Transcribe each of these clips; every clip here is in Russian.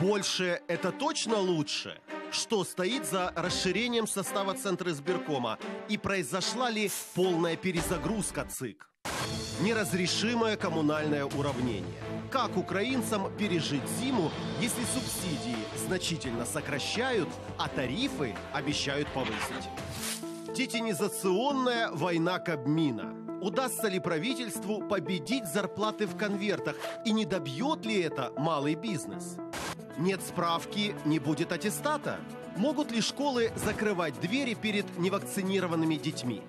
Больше – это точно лучше? Что стоит за расширением состава Центра избиркома? И произошла ли полная перезагрузка ЦИК? Неразрешимое коммунальное уравнение. Как украинцам пережить зиму, если субсидии значительно сокращают, а тарифы обещают повысить? Детинизационная война Кабмина. Удастся ли правительству победить зарплаты в конвертах? И не добьет ли это малый бизнес? Нет справки, не будет аттестата. Могут ли школы закрывать двери перед невакцинированными детьми?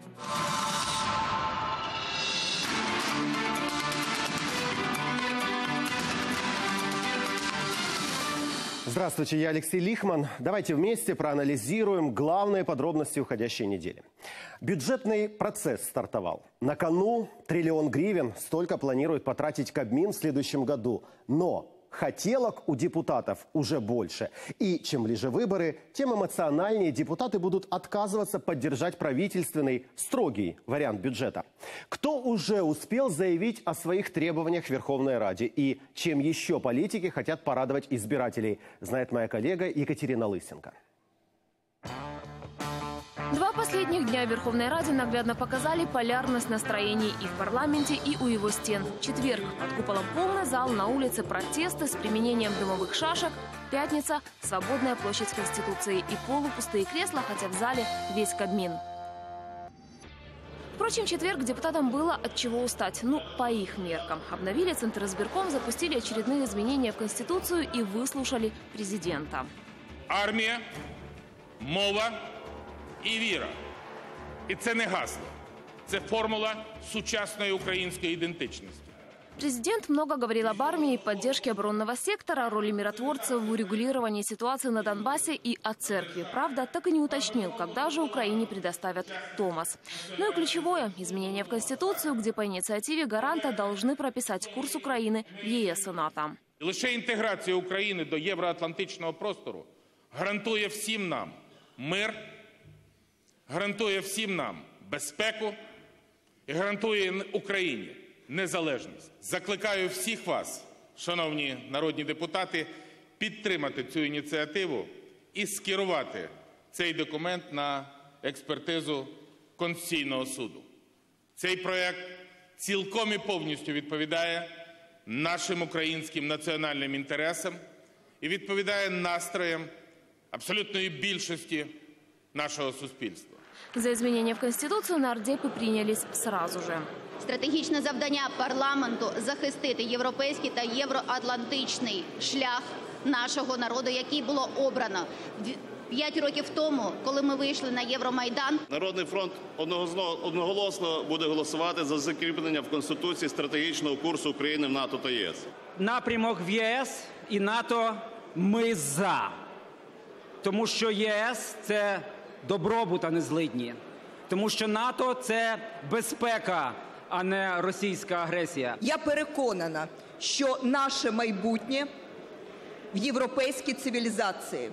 Здравствуйте, я Алексей Лихман. Давайте вместе проанализируем главные подробности уходящей недели. Бюджетный процесс стартовал. На кону триллион гривен. Столько планирует потратить Кабмин в следующем году. Но хотелок у депутатов уже больше. И чем ближе выборы, тем эмоциональнее депутаты будут отказываться поддержать правительственный, строгий вариант бюджета. Кто уже успел заявить о своих требованиях в Верховной Раде? И чем еще политики хотят порадовать избирателей, знает моя коллега Екатерина Лысенко. Два последних дня в Верховной Раде наглядно показали полярность настроений и в парламенте, и у его стен. Четверг. Под куполом полный зал, на улице протесты с применением дымовых шашек. Пятница. Свободная площадь Конституции и полупустые кресла, хотя в зале весь Кабмин. Впрочем, в четверг депутатам было от чего устать. Ну, по их меркам. Обновили Центр избирком, запустили очередные изменения в Конституцию и выслушали президента. Армія, мова і віра. І це не гасло. Це формула сучасної української ідентичності. Президент много говорил об армии и поддержке оборонного сектора, роли миротворцев в урегулировании ситуации на Донбассе и о церкви. Правда, так и не уточнил, когда же Украине предоставят Томас. Ну и ключевое – изменение в Конституцию, где по инициативе гаранта должны прописать курс Украины в ЕС и НАТО. І лише інтеграція України до євроатлантичного простору гарантує всім нам мир, гарантує всім нам безпеку і гарантує Україні незалежність. Закликаю всіх вас, шановні народні депутати, підтримати цю ініціативу і скерувати цей документ на експертизу Конституційного суду. Цей проект цілком і повністю відповідає нашим українським національним інтересам і відповідає настроям абсолютної більшості нашого суспільства. За изменения в Конституцию нардепы принялись сразу же. Стратегічне завдання парламенту захистити європейський та євроатлантичний шлях нашого народу, який було обрано п'ять років тому, коли ми вийшли на Євромайдан. Народний фронт одноголосно буде голосувати за закріплення в Конституції стратегічного курсу України в НАТО та ЄС. напрямок в ЄС і НАТО ми за. Тому що ЄС це добробут, а не злидні. Тому що НАТО це безпека, а не російська агресія. Я переконана, що наше майбутнє в європейській цивілізації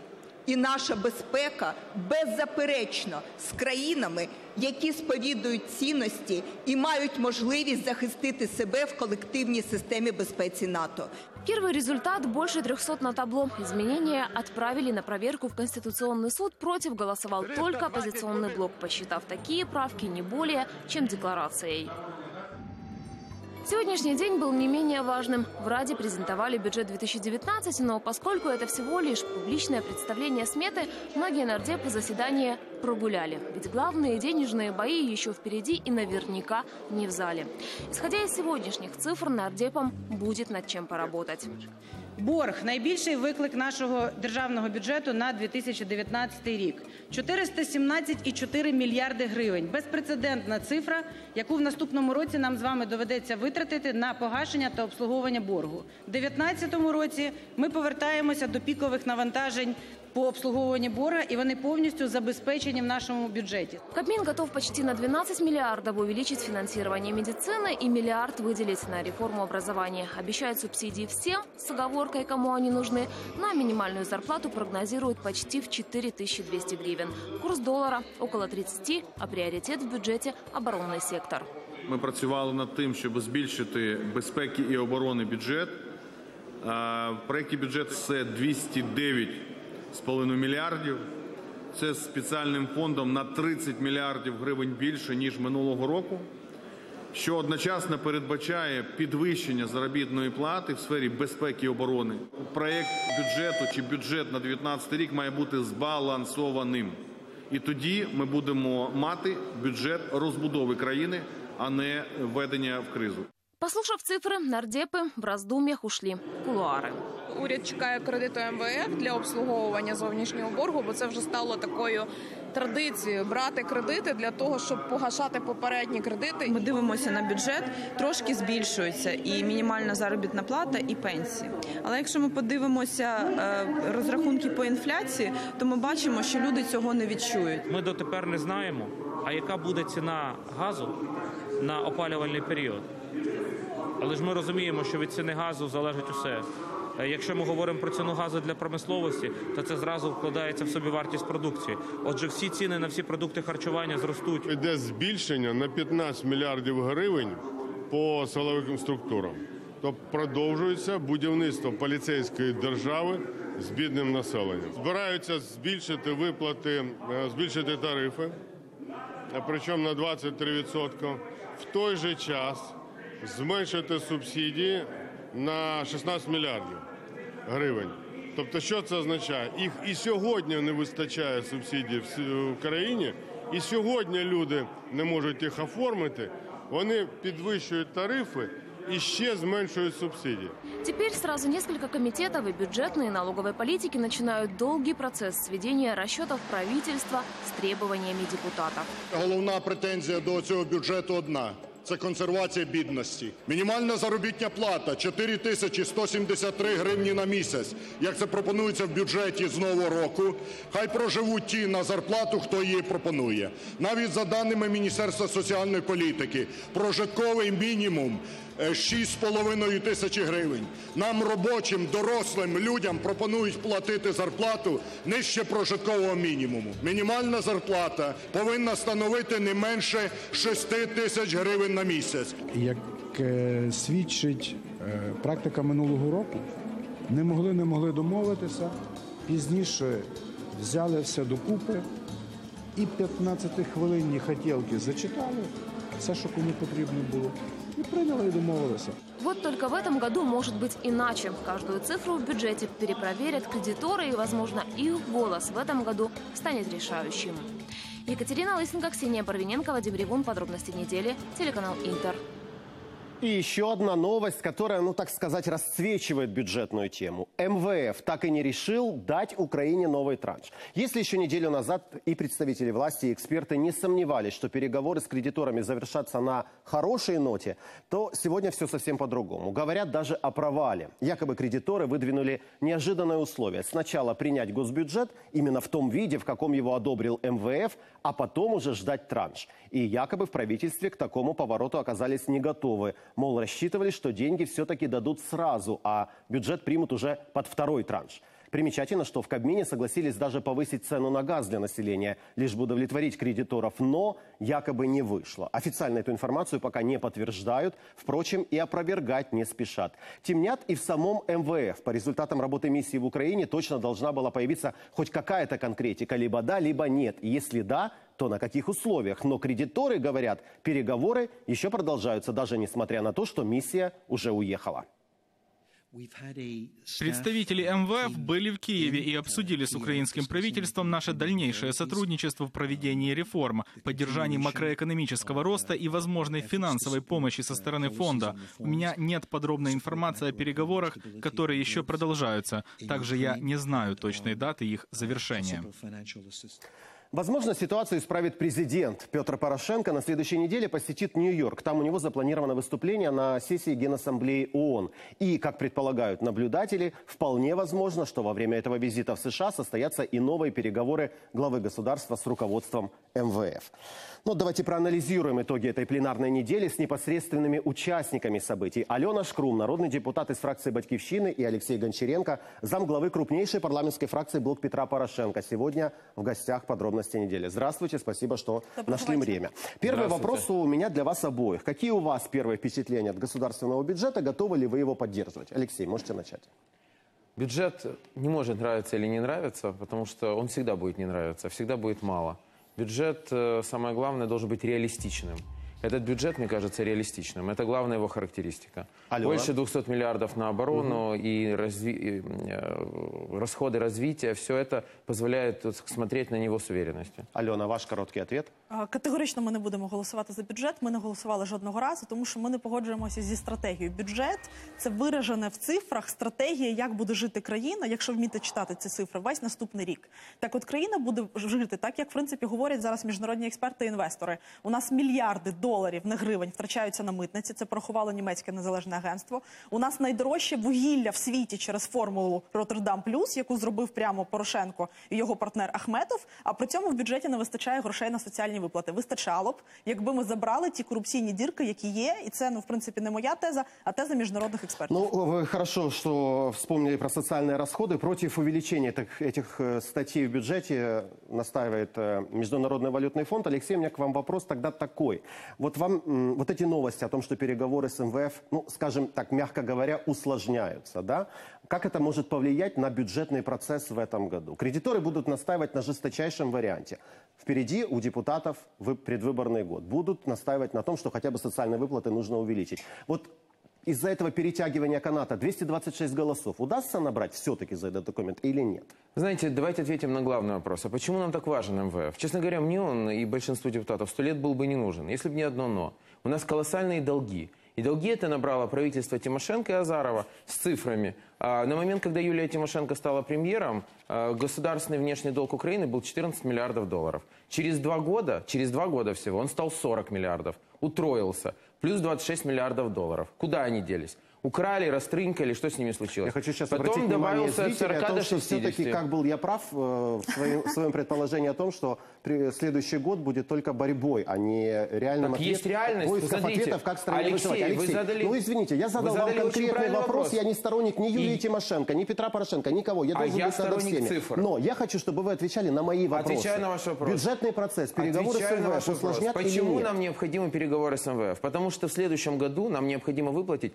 і наша безпека беззаперечно з країнами, які сповідують цінності і мають можливість захистити себе в колективній системі безпеці НАТО. Первый результат – больше 300 на табло. Изменения отправили на проверку в Конституционный суд. Против голосовал только оппозиционный блок, посчитав такие правки не более, чем декларацией. Сегодняшний день был не менее важным. В Раде презентовали бюджет 2019, но поскольку это всего лишь публичное представление сметы, многие нардепы заседание прогуляли. Ведь главные денежные бои еще впереди и наверняка не в зале. Исходя из сегодняшних цифр, нардепам будет над чем поработать. Борг найбільший виклик нашого державного бюджету на 2019 рік 417,4 мільярди гривень. Безпрецедентна цифра, яку в наступному році нам з вами доведеться витратити на погашення та обслуговування боргу. У 2019 році ми повертаємося до пікових навантажень по обслуговуванню борга, і вони повністю забезпечені в нашому бюджеті. Кабмин готов почти на 12 миллиардов увеличить финансирование медицины и миллиард выделить на реформу образования. Обещают субсидии всем, с оговоркой, кому они нужны, на минимальную зарплату прогнозируют почти в 4200 гривен. Курс доллара около 30, а приоритет в бюджете – оборонный сектор. Ми працювали над тим, щоб збільшити безпеки і оборони бюджет В проєкті бюджету це 209,5 мільярдів. Це з спеціальним фондом на 30 мільярдів гривень більше, ніж минулого року, що одночасно передбачає підвищення заробітної плати в сфері безпеки і оборони. Проєкт бюджету чи бюджет на 2019 рік має бути збалансованим. І тоді ми будемо мати бюджет розбудови країни, а не введення в кризу. Послушав цифры, нардепы в раздумьях ушли в кулуары. Уряд чекає кредиту МВФ для обслуговування зовнішнього боргу, бо це вже стало такою традицією брати кредити для того, щоб погашати попередні кредити. Ми дивимося на бюджет, трошки збільшується і мінімальна заробітна плата, і пенсії. Але якщо ми подивимося е, розрахунки по інфляції, то ми бачимо, що люди цього не відчують. Ми дотепер не знаємо, а яка буде ціна газу на опалювальний період. Але ж ми розуміємо, що від ціни газу залежить усе. Е, Якщо ми говоримо про ціну газу для промисловості, то це зразу вкладається в собівартість продукції. Отже, всі ціни на всі продукти харчування зростуть. Йде збільшення на 15 мільярдів гривень по силовим структурам. Тобто продовжується будівництво поліцейської держави з бідним населенням. Збираються збільшити виплати, е, збільшити тарифи, е, причому на 23%. В той же час зменшити субсидії на 16 мільярдів гривень. Тобто, що це означає? Їх і сьогодні не вистачає субсидій в с- в країні, і сьогодні люди не можуть їх оформити. Вони підвищують тарифи і ще зменшують субсидії. Теперь сразу несколько комитетов и бюджетной и налоговой политики начинают долгий процесс сведения расчетов правительства с требованиями депутатов. Головна претензія до цього бюджету одна. Це консервація бідності. Мінімальна заробітня плата 4 тисячі 173 гривні на місяць. Як це пропонується в бюджеті з нового року, хай проживуть ті на зарплату, хто її пропонує. Навіть за даними Міністерства соціальної політики, прожитковий мінімум 6,5 тисячі гривень. Нам робочим, дорослим людям пропонують платити зарплату нижче прожиткового мінімуму. Мінімальна зарплата повинна становити не менше 6 тисяч гривень на місяць. Як е, свідчить е, практика минулого року, не могли, не могли домовитися. Пізніше взяли все докупи і 15-хвилинні хотілки зачитали, все, що кому потрібно було, і прийняли і домовилися. Вот только в этом году может быть иначе. Каждую цифру в бюджете перепроверят кредиторы, и, возможно, их голос в этом году станет решающим. Екатерина Лысенко, Ксения Барвиненко, Вадим Ревун. Подробности недели. Телеканал Интер. И еще одна новость, которая, ну так сказать, расцвечивает бюджетную тему. МВФ так и не решил дать Украине новый транш. Если еще неделю назад и представители власти, и эксперты не сомневались, что переговоры с кредиторами завершатся на хорошей ноте, то сегодня все совсем по-другому. Говорят даже о провале. Якобы кредиторы выдвинули неожиданное условие. Сначала принять госбюджет именно в том виде, в каком его одобрил МВФ, а потом уже ждать транш. И якобы в правительстве к такому повороту оказались не готовы. Мол, рассчитывали, что деньги все-таки дадут сразу, а бюджет примут уже под второй транш. Примечательно, что в Кабмине согласились даже повысить цену на газ для населения, лишь бы удовлетворить кредиторов, но якобы не вышло. Официально эту информацию пока не подтверждают, впрочем, и опровергать не спешат. Темнят и в самом МВФ. По результатам работы миссии в Украине точно должна была появиться хоть какая-то конкретика, либо да, либо нет. Если да, то на каких условиях? Но кредиторы говорят, переговоры еще продолжаются, даже несмотря на то, что миссия уже уехала. Представители МВФ были в Киеве и обсудили с украинским правительством наше дальнейшее сотрудничество в проведении реформ, поддержании макроэкономического роста и возможной финансовой помощи со стороны фонда. У меня нет подробной информации о переговорах, которые еще продолжаются. Также я не знаю точной даты их завершения. Возможно, ситуацию исправит президент. Петр Порошенко на следующей неделе посетит Нью-Йорк. Там у него запланировано выступление на сессии Генассамблеи ООН. И, как предполагают наблюдатели, вполне возможно, что во время этого визита в США состоятся и новые переговоры главы государства с руководством МВФ. Ну, давайте проанализируем итоги этой пленарной недели с непосредственными участниками событий. Алена Шкрум, народный депутат из фракции «Батьковщины» и Алексей Гончаренко, замглавы крупнейшей парламентской фракции «Блок Петра Порошенко». Сегодня в гостях подробности подробности недели. Здравствуйте, спасибо, что нашли время. Первый вопрос у меня для вас обоих. Какие у вас первые впечатления от государственного бюджета? Готовы ли вы его поддерживать? Алексей, можете начать. Бюджет не может нравиться или не нравиться, потому что он всегда будет не нравиться, всегда будет мало. Бюджет, э, самое главное, должен быть реалистичным. Этот бюджет, мне кажется, реалистичным. Это главная его характеристика. Алена. Больше 200 миллиардов на оборону и, разви- и, э, расходы развития. Все это позволяет э, смотреть на него с уверенностью. Алена, ваш короткий ответ. А, Категорично ми не будемо голосувати за бюджет. Ми не голосували жодного разу, тому що ми не погоджуємося зі стратегією. Бюджет це виражене в цифрах стратегія, як буде жити країна, якщо вміти читати ці цифри, весь наступний рік. Так, от країна буде жити так, як в принципі говорять зараз міжнародні експерти і інвестори. У нас мільярди доларів, не гривень, втрачаються на митниці. Це порахувало німецьке незалежне агентство. У нас найдорожче вугілля в світі через формулу Роттердам Плюс, яку зробив прямо Порошенко і його партнер Ахметов. А при цьому в бюджеті не вистачає грошей на соціальні виплати. Вистачало б, якби ми забрали ті корупційні дірки, які є, і це ну в принципі не моя теза, а теза міжнародних експертів. Ну, вы хорошо, что вспомнили про социальные расходы. Против увеличения этих, этих э, статей в бюджете настаивает э, Международный валютный фонд. Алексей, у меня к вам вопрос тогда такой. Вот вам вот эти новости о том, что переговоры с МВФ, ну, скажем так, мягко говоря, усложняются, да? Как это может повлиять на бюджетный процесс в этом году? Кредиторы будут настаивать на жесточайшем варианте. Впереди у депутатов вы- предвыборный год. Будут настаивать на том, что хотя бы социальные выплаты нужно увеличить. Вот из-за этого перетягивания каната 226 голосов удастся набрать все-таки за этот документ или нет? Знаете, давайте ответим на главный вопрос. А почему нам так важен МВФ? Честно говоря, мне он и большинству депутатов сто лет был бы не нужен, если бы не одно «но». У нас колоссальные долги. И долги это набрало правительство Тимошенко и Азарова с цифрами. А на момент, когда Юлия Тимошенко стала премьером, а, государственный внешний долг Украины был 14 миллиардов долларов. Через два года, через два года всего, он стал 40 миллиардов. Утроился. Плюс 26 миллиардов долларов. Куда они делись? Украли, растрынкали, что с ними случилось? Я хочу сейчас Потом добавился от зрителей 40 о том, до что 60. все-таки, как был я прав э, в своем, в своем предположении о том, что при, следующий год будет только борьбой, а не реальным Так есть реальность. поиском Посмотрите, ответов, как стране Алексей, выживать. вы задали- ну извините, я задал вам конкретный вопрос. вопрос. Я не сторонник ни Юлии И- Тимошенко, ни Петра Порошенко, никого. Я А должен я быть сторонник всеми. цифр. Но я хочу, чтобы вы отвечали на мои вопросы. Отвечаю на ваш вопрос. Бюджетный процесс, переговоры Отвечаю с МВФ усложнят Почему нам необходимы переговоры с МВФ? Потому что в следующем году нам необходимо выплатить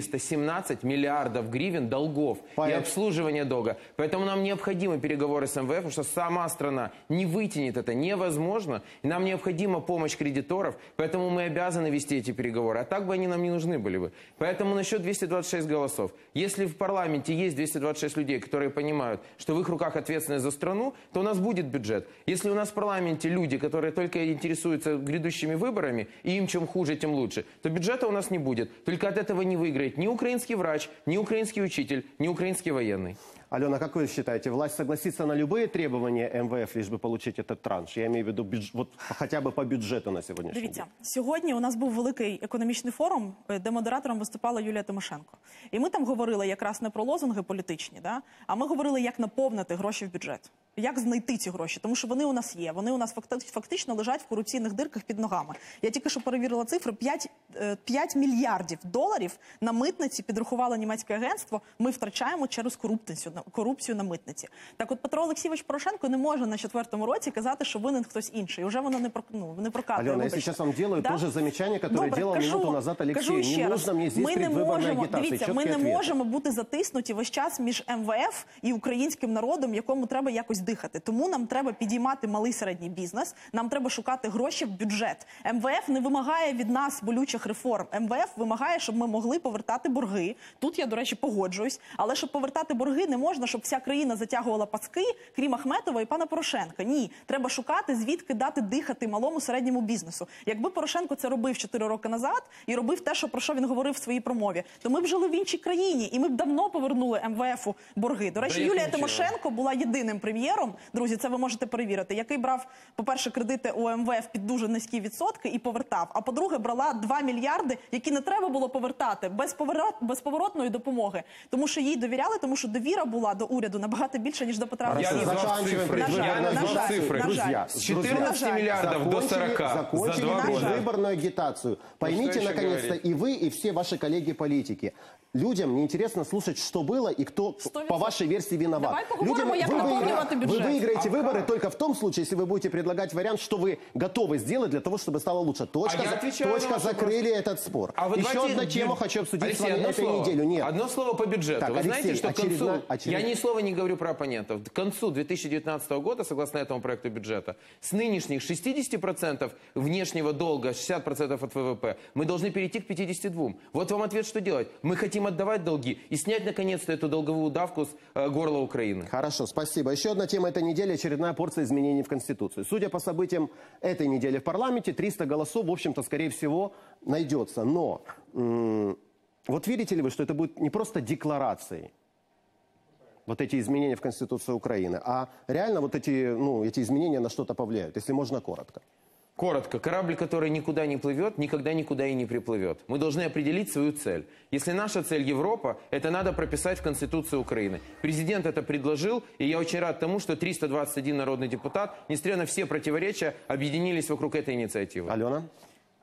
417 миллиардов гривен долгов и Поэт. обслуживание долга. Поэтому нам необходимы переговоры с МВФ, потому что сама страна не вытянет это невозможно. И нам необходима помощь кредиторов, поэтому мы обязаны вести эти переговоры. А так бы они нам не нужны были бы. Поэтому насчет 226 голосов. Если в парламенте есть 226 людей, которые понимают, что в их руках ответственность за страну, то у нас будет бюджет. Если у нас в парламенте люди, которые только интересуются грядущими выборами, и им чем хуже, тем лучше, то бюджета у нас не будет. Только от этого не выиграет ни украинский врач, ни украинский учитель, ни украинский военный. Алена, как вы считаете, власть согласится на любые требования МВФ, лишь бы получить этот транш? Я имею в виду бюдж- вот хотя бы по бюджету на сегодняшний Дивіться, день. сьогодні у нас був великий економічний форум, е, де модератором виступала Юлія Тимошенко. І ми там говорили якраз не про лозунги політичні, да? а ми говорили, як наповнити гроші в бюджет, як знайти ці гроші, тому що вони у нас є. Вони у нас факти- фактично лежать в корупційних дирках під ногами. Я тільки що перевірила цифри: 5, е, 5 мільярдів доларів на митниці підрахувало німецьке агентство. Ми втрачаємо через корупцію на корупцію на митниці. Так, от Петро Олексійович Порошенко не може на четвертому році казати, що винен хтось інший. Уже воно не про ну, не прокатує. Алена, я сейчас вам делаю Да? то же замечание, которое Добре, делал кажу, минуту назад Алексей. Кажу Не ще раз. нужно мне здесь ми не можемо, дивіться, ми не ответ. можемо бути затиснуті весь час між МВФ і українським народом, якому треба якось дихати. Тому нам треба підіймати малий середній бізнес. Нам треба шукати гроші в бюджет. МВФ не вимагає від нас болючих реформ. МВФ вимагає, щоб ми могли повертати борги. Тут я, до речі, погоджуюсь. Але щоб повертати борги, не можна, щоб вся країна затягувала паски, крім Ахметова і пана Порошенка. Ні, треба шукати звідки дати дихати малому середньому бізнесу. Якби Порошенко це робив 4 роки назад і робив те, що про що він говорив в своїй промові, то ми б жили в іншій країні, і ми б давно повернули МВФу борги. До речі, Юлія? Тимошенко була єдиним прем'єром. Друзі, це ви можете перевірити, який брав, по-перше, кредити у МВФ під дуже низькі відсотки і повертав. А по-друге, брала 2 мільярди, які не треба було повертати без поворот, безповоротної допомоги, тому що їй довіряли, тому що довіра була. Була до уряду набагато більше ніж до Петра Я цифры. предвыборную Я на назвал жаль, цифры. на Друзья, жаль. С 14 На жаль. миллиардов до 40 за закончили два года. предвыборную агитацию. Поймите, наконец-то, и вы, и все ваши коллеги-политики. Людям неинтересно слушать, что было и кто, по вашей версии, виноват. Давай поговорим, Людям- як вы, выигра- вы выиграете А выборы только в том случае, если вы будете предлагать вариант, что вы готовы сделать для того, чтобы стало лучше. Точка, А я за- отвечаю точка закрыли этот спор. А вы Еще давайте одна тема хочу обсудить Алексей, с вами одно этой слово. неделю. Нет. Одно слово по бюджету. Так, Вы Алексей, знаете, что к концу... очередная- Я ни слова не говорю про оппонентов. К концу 2019 года, согласно этому проекту бюджета, с нынешних 60% внешнего долга, 60% от ВВП, мы должны перейти к 52%. Вот вам ответ, что делать. Мы хотим отдавать долги и снять, наконец-то, эту долговую давку с э, горла Украины. Хорошо, спасибо. Еще одна тема этой недели – очередная порция изменений в Конституцию. Судя по событиям этой недели в парламенте, 300 голосов, в общем-то, скорее всего, найдется. Но вот верите ли вы, что это будет не просто декларацией, вот эти изменения в Конституцию Украины, а реально вот эти, ну, эти изменения на что-то повлияют, если можно коротко? Коротко, корабль, который никуда не плывет, никогда никуда и не приплывет. Мы должны определить свою цель. Если наша цель Европа, это надо прописать в Конституции Украины. Президент это предложил, и я очень рад тому, что 321 народный депутат, несмотря на все противоречия, объединились вокруг этой инициативы. Алена?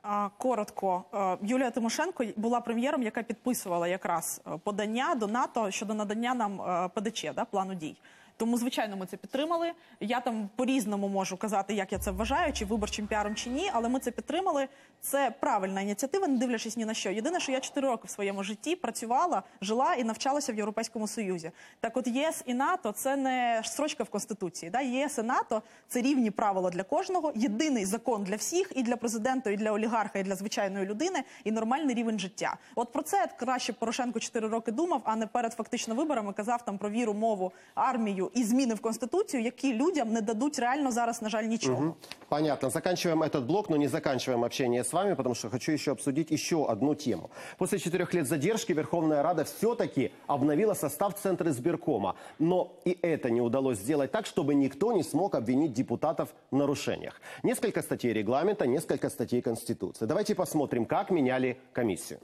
А, Коротко, Е, Юлія Тимошенко була прем'єром, яка підписувала якраз е, подання до НАТО щодо надання нам е, ПДЧ, да, плану дій. Тому, звичайно, ми це підтримали. Я там по-різному можу казати, як я це вважаю, чи виборчим піаром, чи ні, але ми це підтримали. Це правильна ініціатива, не дивлячись ні на що. Єдине, що я 4 роки в своєму житті працювала, жила і навчалася в Європейському Союзі. Так от ЄС і НАТО це не строчка в Конституції. Да? ЄС і НАТО це рівні правила для кожного, єдиний закон для всіх, і для президента, і для олігарха, і для звичайної людини, і нормальний рівень життя. От про це краще Порошенко 4 роки думав, а не перед фактично виборами казав там про віру, мову, армію і зміни в Конституцію, які людям не дадуть реально зараз, на жаль, нічого. Мгм. Понятно. Заканчиваем этот блок, но не заканчиваем общение с вами, потому что хочу еще обсудить еще одну тему. После четырех лет задержки Верховная Рада все-таки обновила состав Центра избиркома. Но и это не удалось сделать так, чтобы никто не смог обвинить депутатов в нарушениях. Несколько статей регламента, несколько статей Конституции. Давайте посмотрим, как меняли комиссию.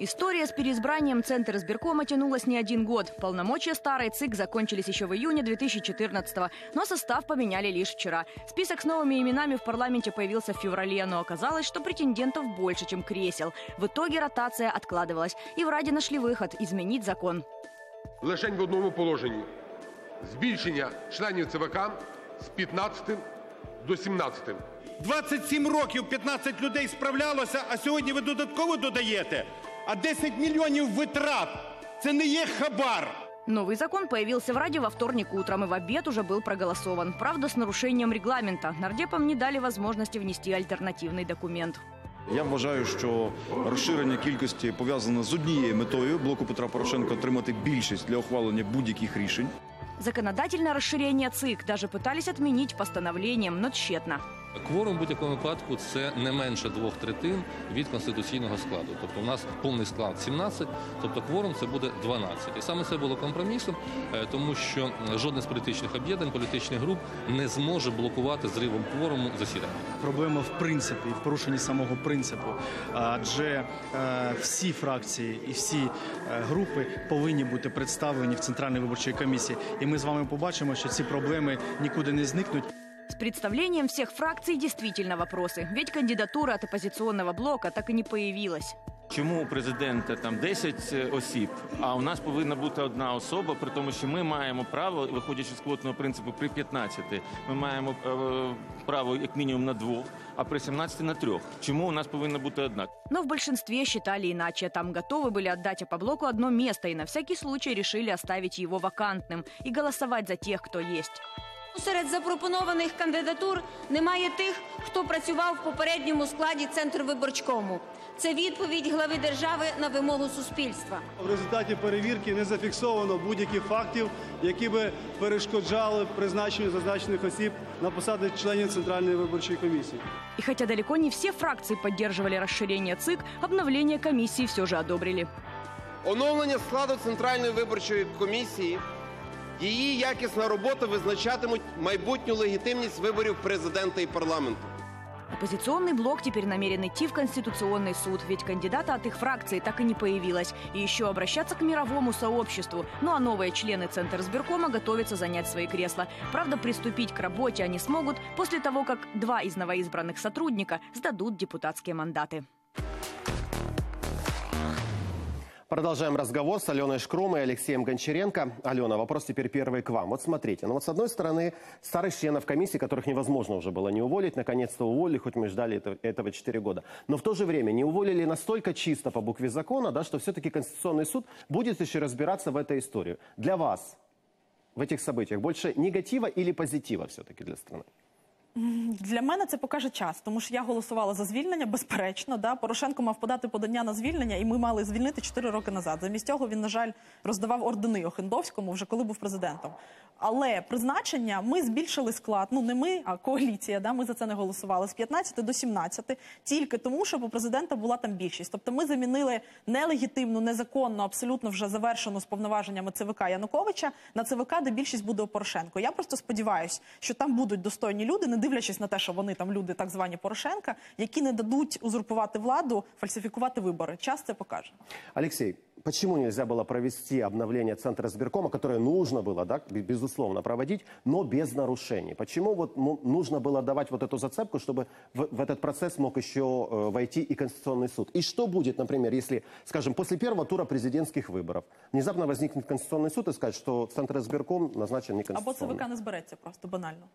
История с переизбранием Центра избиркома тянулась не один год. Полномочия старой ЦИК закончились еще в июне 2014-го, но состав поменяли лишь вчера. Список с новыми именами в парламенте появился в феврале, но оказалось, что претендентов больше, чем кресел. В итоге ротация откладывалась, и в Раде нашли выход – изменить закон. лишень в одному положенні. Збільшення членів ЦВК з 15 до 17. 27 років 15 людей справлялося, а сьогодні ви додатково додаєте. А 10 мільйонів витрат – це не є хабар. Новый закон появился в Раде во вторник утром и в обед уже был проголосован. Правда, с нарушением регламента. Нардепам не дали возможности внести альтернативный документ. Я вважаю, що розширення кількості пов'язане з однією метою блоку Петра Порошенка отримати більшість для ухвалення будь-яких рішень. Законодательное расширение ЦИК даже пытались отменить постановлением, но тщетно. Кворум в будь-якому випадку це не менше двох третин від конституційного складу. Тобто у нас повний склад 17, тобто кворум це буде 12. І саме це було компромісом, е, тому що жодне з політичних об'єднань, політичних груп не зможе блокувати зривом кворуму засідання. Проблема в принципі, в порушенні самого принципу. Адже е, всі фракції і всі е, групи повинні бути представлені в Центральній виборчій комісії. І ми з вами побачимо, що ці проблеми нікуди не зникнуть. С представлением всех фракций действительно вопросы. Ведь кандидатура от оппозиционного блока так и не появилась. Чому у президента там 10 осіб, а у нас повинна бути одна особа, при тому, що ми маємо право, виходячи з квотного принципу, при 15, ми маємо е, право як мінімум на двох, а при 17 на трьох. Чому у нас повинна бути одна? Но в большинстве считали иначе. Там готовы были отдать Апоблоку одно место и на всякий случай решили оставить его вакантным и голосовать за тех, кто есть. Серед запропонованих кандидатур немає тих, хто працював в попередньому складі Центру виборчкому. Це відповідь глави держави на вимогу суспільства. В результаті перевірки не зафіксовано будь-яких фактів, які би перешкоджали призначенню зазначених осіб на посади членів Центральної виборчої комісії. И хотя далеко не все фракции поддерживали расширение ЦИК, обновление комиссии все же одобрили. Оновлення складу Центральної виборчої комісії, її якісна робота визначатимуть майбутню легітимність виборів президента і парламенту. Оппозиционный блок теперь намерен идти в Конституционный суд, ведь кандидата от их фракции так и не появилось. И еще обращаться к мировому сообществу. Ну а новые члены Центра сберкома готовятся занять свои кресла. Правда, приступить к работе они смогут после того, как два из новоизбранных сотрудника сдадут депутатские мандаты. Продолжаем разговор с Аленой Шкром и Алексеем Гончаренко. Алена, вопрос теперь первый к вам. Вот смотрите, ну вот с одной стороны, старых членов комиссии, которых невозможно уже было не уволить, наконец-то уволили, хоть мы ждали этого, этого 4 года. Но в то же время не уволили настолько чисто по букве закона, да, что все-таки Конституционный суд будет еще разбираться в этой истории. Для вас в этих событиях больше негатива или позитива все-таки для страны? Для мене це покаже час, тому що я голосувала за звільнення, безперечно. Да? Порошенко мав подати подання на звільнення, і ми мали звільнити 4 роки назад. Замість цього він, на жаль, роздавав ордени Охендовському, вже коли був президентом. Але призначення ми збільшили склад. Ну не ми, а коаліція. Да? Ми за це не голосували з 15 до 17, тільки тому, щоб у президента була там більшість. Тобто ми замінили нелегітимну, незаконну, абсолютно вже завершену з повноваженнями ЦВК Януковича на ЦВК, де більшість буде у Порошенко. Я просто сподіваюся, що там будуть достойні люди, дивлячись на те, що вони там люди, так звані Порошенка, які не дадуть узурпувати владу, фальсифікувати вибори. Час це покаже. Алексей, почему нельзя было провести обновление Центра сберкома, которое нужно было, да, безусловно, проводить, но без нарушений? Почему вот нужно было давать вот эту зацепку, чтобы в, в этот процесс мог еще э, войти и Конституционный суд? И что будет, например, если, скажем, после первого тура президентских выборов внезапно возникнет Конституционный суд и скажет, что Центр избирком назначен Або неконституционным? ЦВК не збереться просто банально.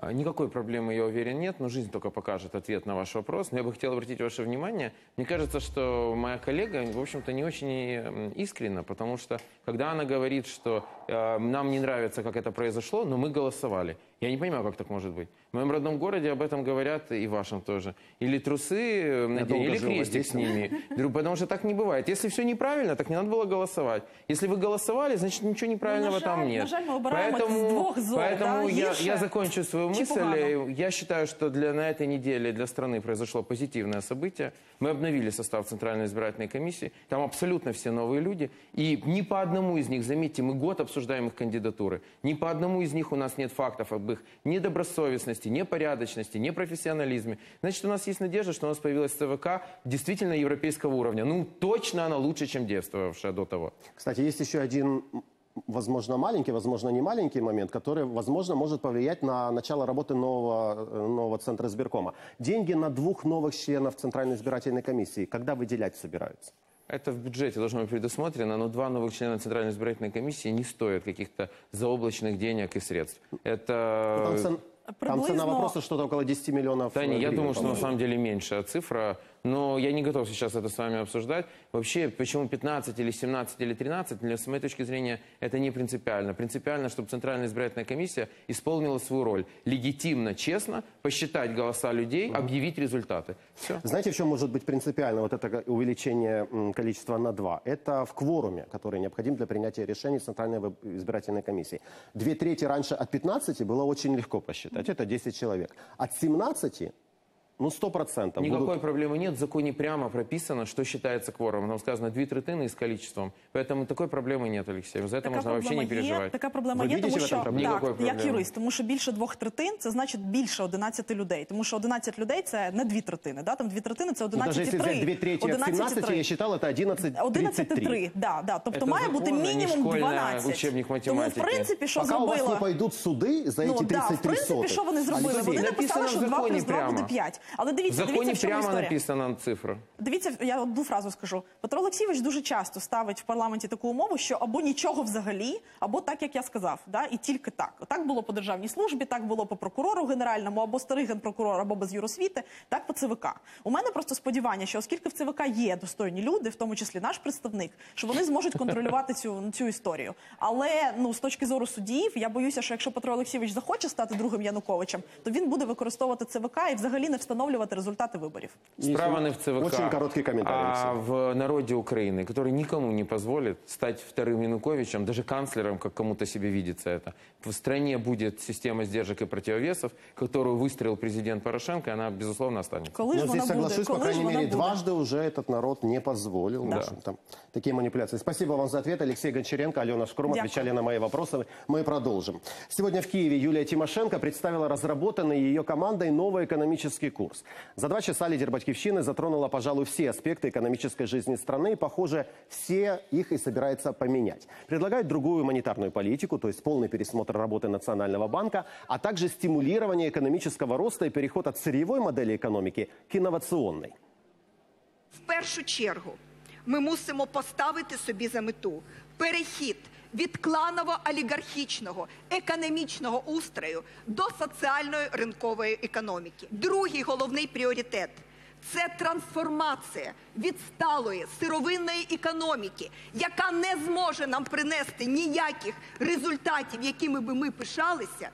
А, Никакой проблемы, я уверен, нет, но жизнь только покажет ответ на ваш вопрос. Но я бы хотел обратить ваше внимание. Мне кажется, что моя коллега, в общем-то, не очень искренна, потому что когда она говорит, что э, нам не нравится, как это произошло, но мы голосовали. Я не понимаю, как так может быть. В моем родном городе об этом говорят, и вашем тоже. Или трусы э, долго или крестик с ними. Потому что так не бывает. Если все неправильно, так не надо было голосовать. Если вы голосовали, значит ничего неправильного Ну, жаль- там нет. на жаль, мы выбираем из двух зол, поэтому да, я, я закончу свою мысль. погано? Я считаю, что для, на этой неделе для страны произошло позитивное событие. Мы обновили состав Центральной избирательной комиссии. Там абсолютно все новые люди. И ни по одному из них, заметьте, мы год обсуждаем их кандидатуры. Ни по одному из них у нас нет фактов об их недобросовестности, непорядочности, непрофессионализме. Значит, у нас есть надежда, что у нас появилась ЦВК действительно европейского уровня. Ну, точно она лучше, чем действовавшая до того. Кстати, есть еще один, возможно, маленький, возможно, не маленький момент, который, возможно, может повлиять на начало работы нового, э, нового центра избиркома. Деньги на двух новых членов Центральной избирательной комиссии, когда выделять собираются? Это в бюджете должно быть предусмотрено, но два новых члена Центральной избирательной комиссии не стоят каких-то заоблачных денег и средств. Это... Ну, Там, цен- там цена вопроса что-то около 10 миллионов Да не, э, я гривен, думаю, что на самом деле меньшая цифра, но я не готов сейчас это с вами обсуждать. Вообще, почему 15 или 17 или 13, для, с моей точки зрения, это не принципиально. Принципиально, чтобы Центральная избирательная комиссия исполнила свою роль. Легитимно, честно посчитать голоса людей, объявить результаты. Все. Знаете, в чем может быть принципиально вот это увеличение количества на 2? Это в кворуме, который необходим для принятия решений Центральной избирательной комиссии. Две трети раньше от 15 было очень легко посчитать. Это 10 человек. От 17, ну, 100%. Никакой будут- проблемы нет. В законе прямо прописано, что считается кворумом. Там сказано две третины и с количеством. Поэтому такой проблемы нет, Алексей. За это можно вообще не є, переживать. така проблема Вы є, видите тому в этом що проблему? так, Никакой як проблемы. юрист, тому що більше двох третин це значить більше 11 людей. Тому що 11 людей це не дві третини. Да? Там дві третини це Ну, даже 11 если взять две трети от 17, я считал, это 11 11,3, да, да. Тобто Це має бути закон, а не мінімум школьна 12. учебник Тому, в математики. принципі, що Пока у вас не зробила... пойдут суды за Ну, эти да, 33 в принципі, сотых. що вони зробили? Алексей, Вони написано написали, в що 2 законі плюс 2 прямо. буде 5. Але В дивіться, дивіться, в чому прямо історія. написана цифра. Дивіться, я одну фразу скажу. Петро Олексійович дуже часто ставить в парламенті таку умову, що або нічого взагалі, або так, як я сказав, да? і тільки так. Так було по державній службі, так було по прокурору генеральному, або старий генпрокурор, або без юросвіти, так по ЦВК. У мене просто сподівання, що оскільки в ЦВК є достойні люди, в тому числі наш представник, що вони зможуть контролювати цю, цю історію. Але ну з точки зору суддів, я боюся, що якщо Петро Олексійович захоче стати другим Януковичем, то він буде використовувати ЦВК і взагалі не встановлювати результати виборів. Справа не в ЦВК, Очень короткий комментарий, а в народе Украины, который никому не позволит стать вторым Януковичем, даже канцлером, как кому-то себе видится это. В стране будет система сдержек и противовесов, которую выстроил президент Порошенко, и она, безусловно, останется. Коли Но ж здесь вона буде? соглашусь, по Коли ж крайней вона мере, буде? дважды уже этот народ не позволил Да. в общем, там, такие манипуляции. Спасибо вам за ответ. Алексей Гончаренко, Алена Шкрум Дякую. отвечали на мои вопросы. Мы продолжим. Сегодня в Киеве Юлия Тимошенко представила разработанный ее командой новый экономический курс. Курс. За два часа лидер «Батьковщины» затронула, пожалуй, все аспекты экономической жизни страны. И, похоже, все их и собирается поменять. Предлагает другую монетарную политику, то есть полный пересмотр работы Национального банка, а также стимулирование экономического роста и переход от сырьевой модели экономики к инновационной. В першу чергу ми мусимо поставити собі за мету перехід від кланово-олігархічного економічного устрою до соціальної ринкової економіки. Другий головний пріоритет це трансформація відсталої сировинної економіки, яка не зможе нам принести ніяких результатів, якими би ми пишалися,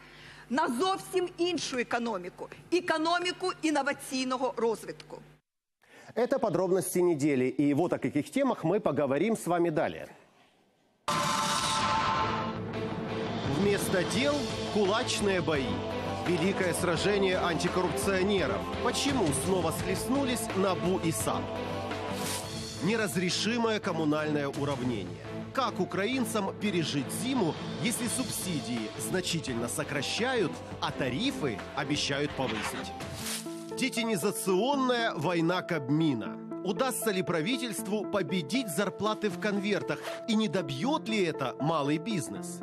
на зовсім іншу економіку економіку інноваційного розвитку. Это подробности недели. И вот о каких темах мы поговорим с вами далее. Вместо дел – кулачные бои. Великое сражение антикоррупционеров. Почему снова схлестнулись НАБУ и САП? Неразрешимое коммунальное уравнение. Как украинцам пережить зиму, если субсидии значительно сокращают, а тарифы обещают повысить? Детинизационная война Кабмина. Удастся ли правительству победить зарплаты в конвертах? И не добьет ли это малый бизнес?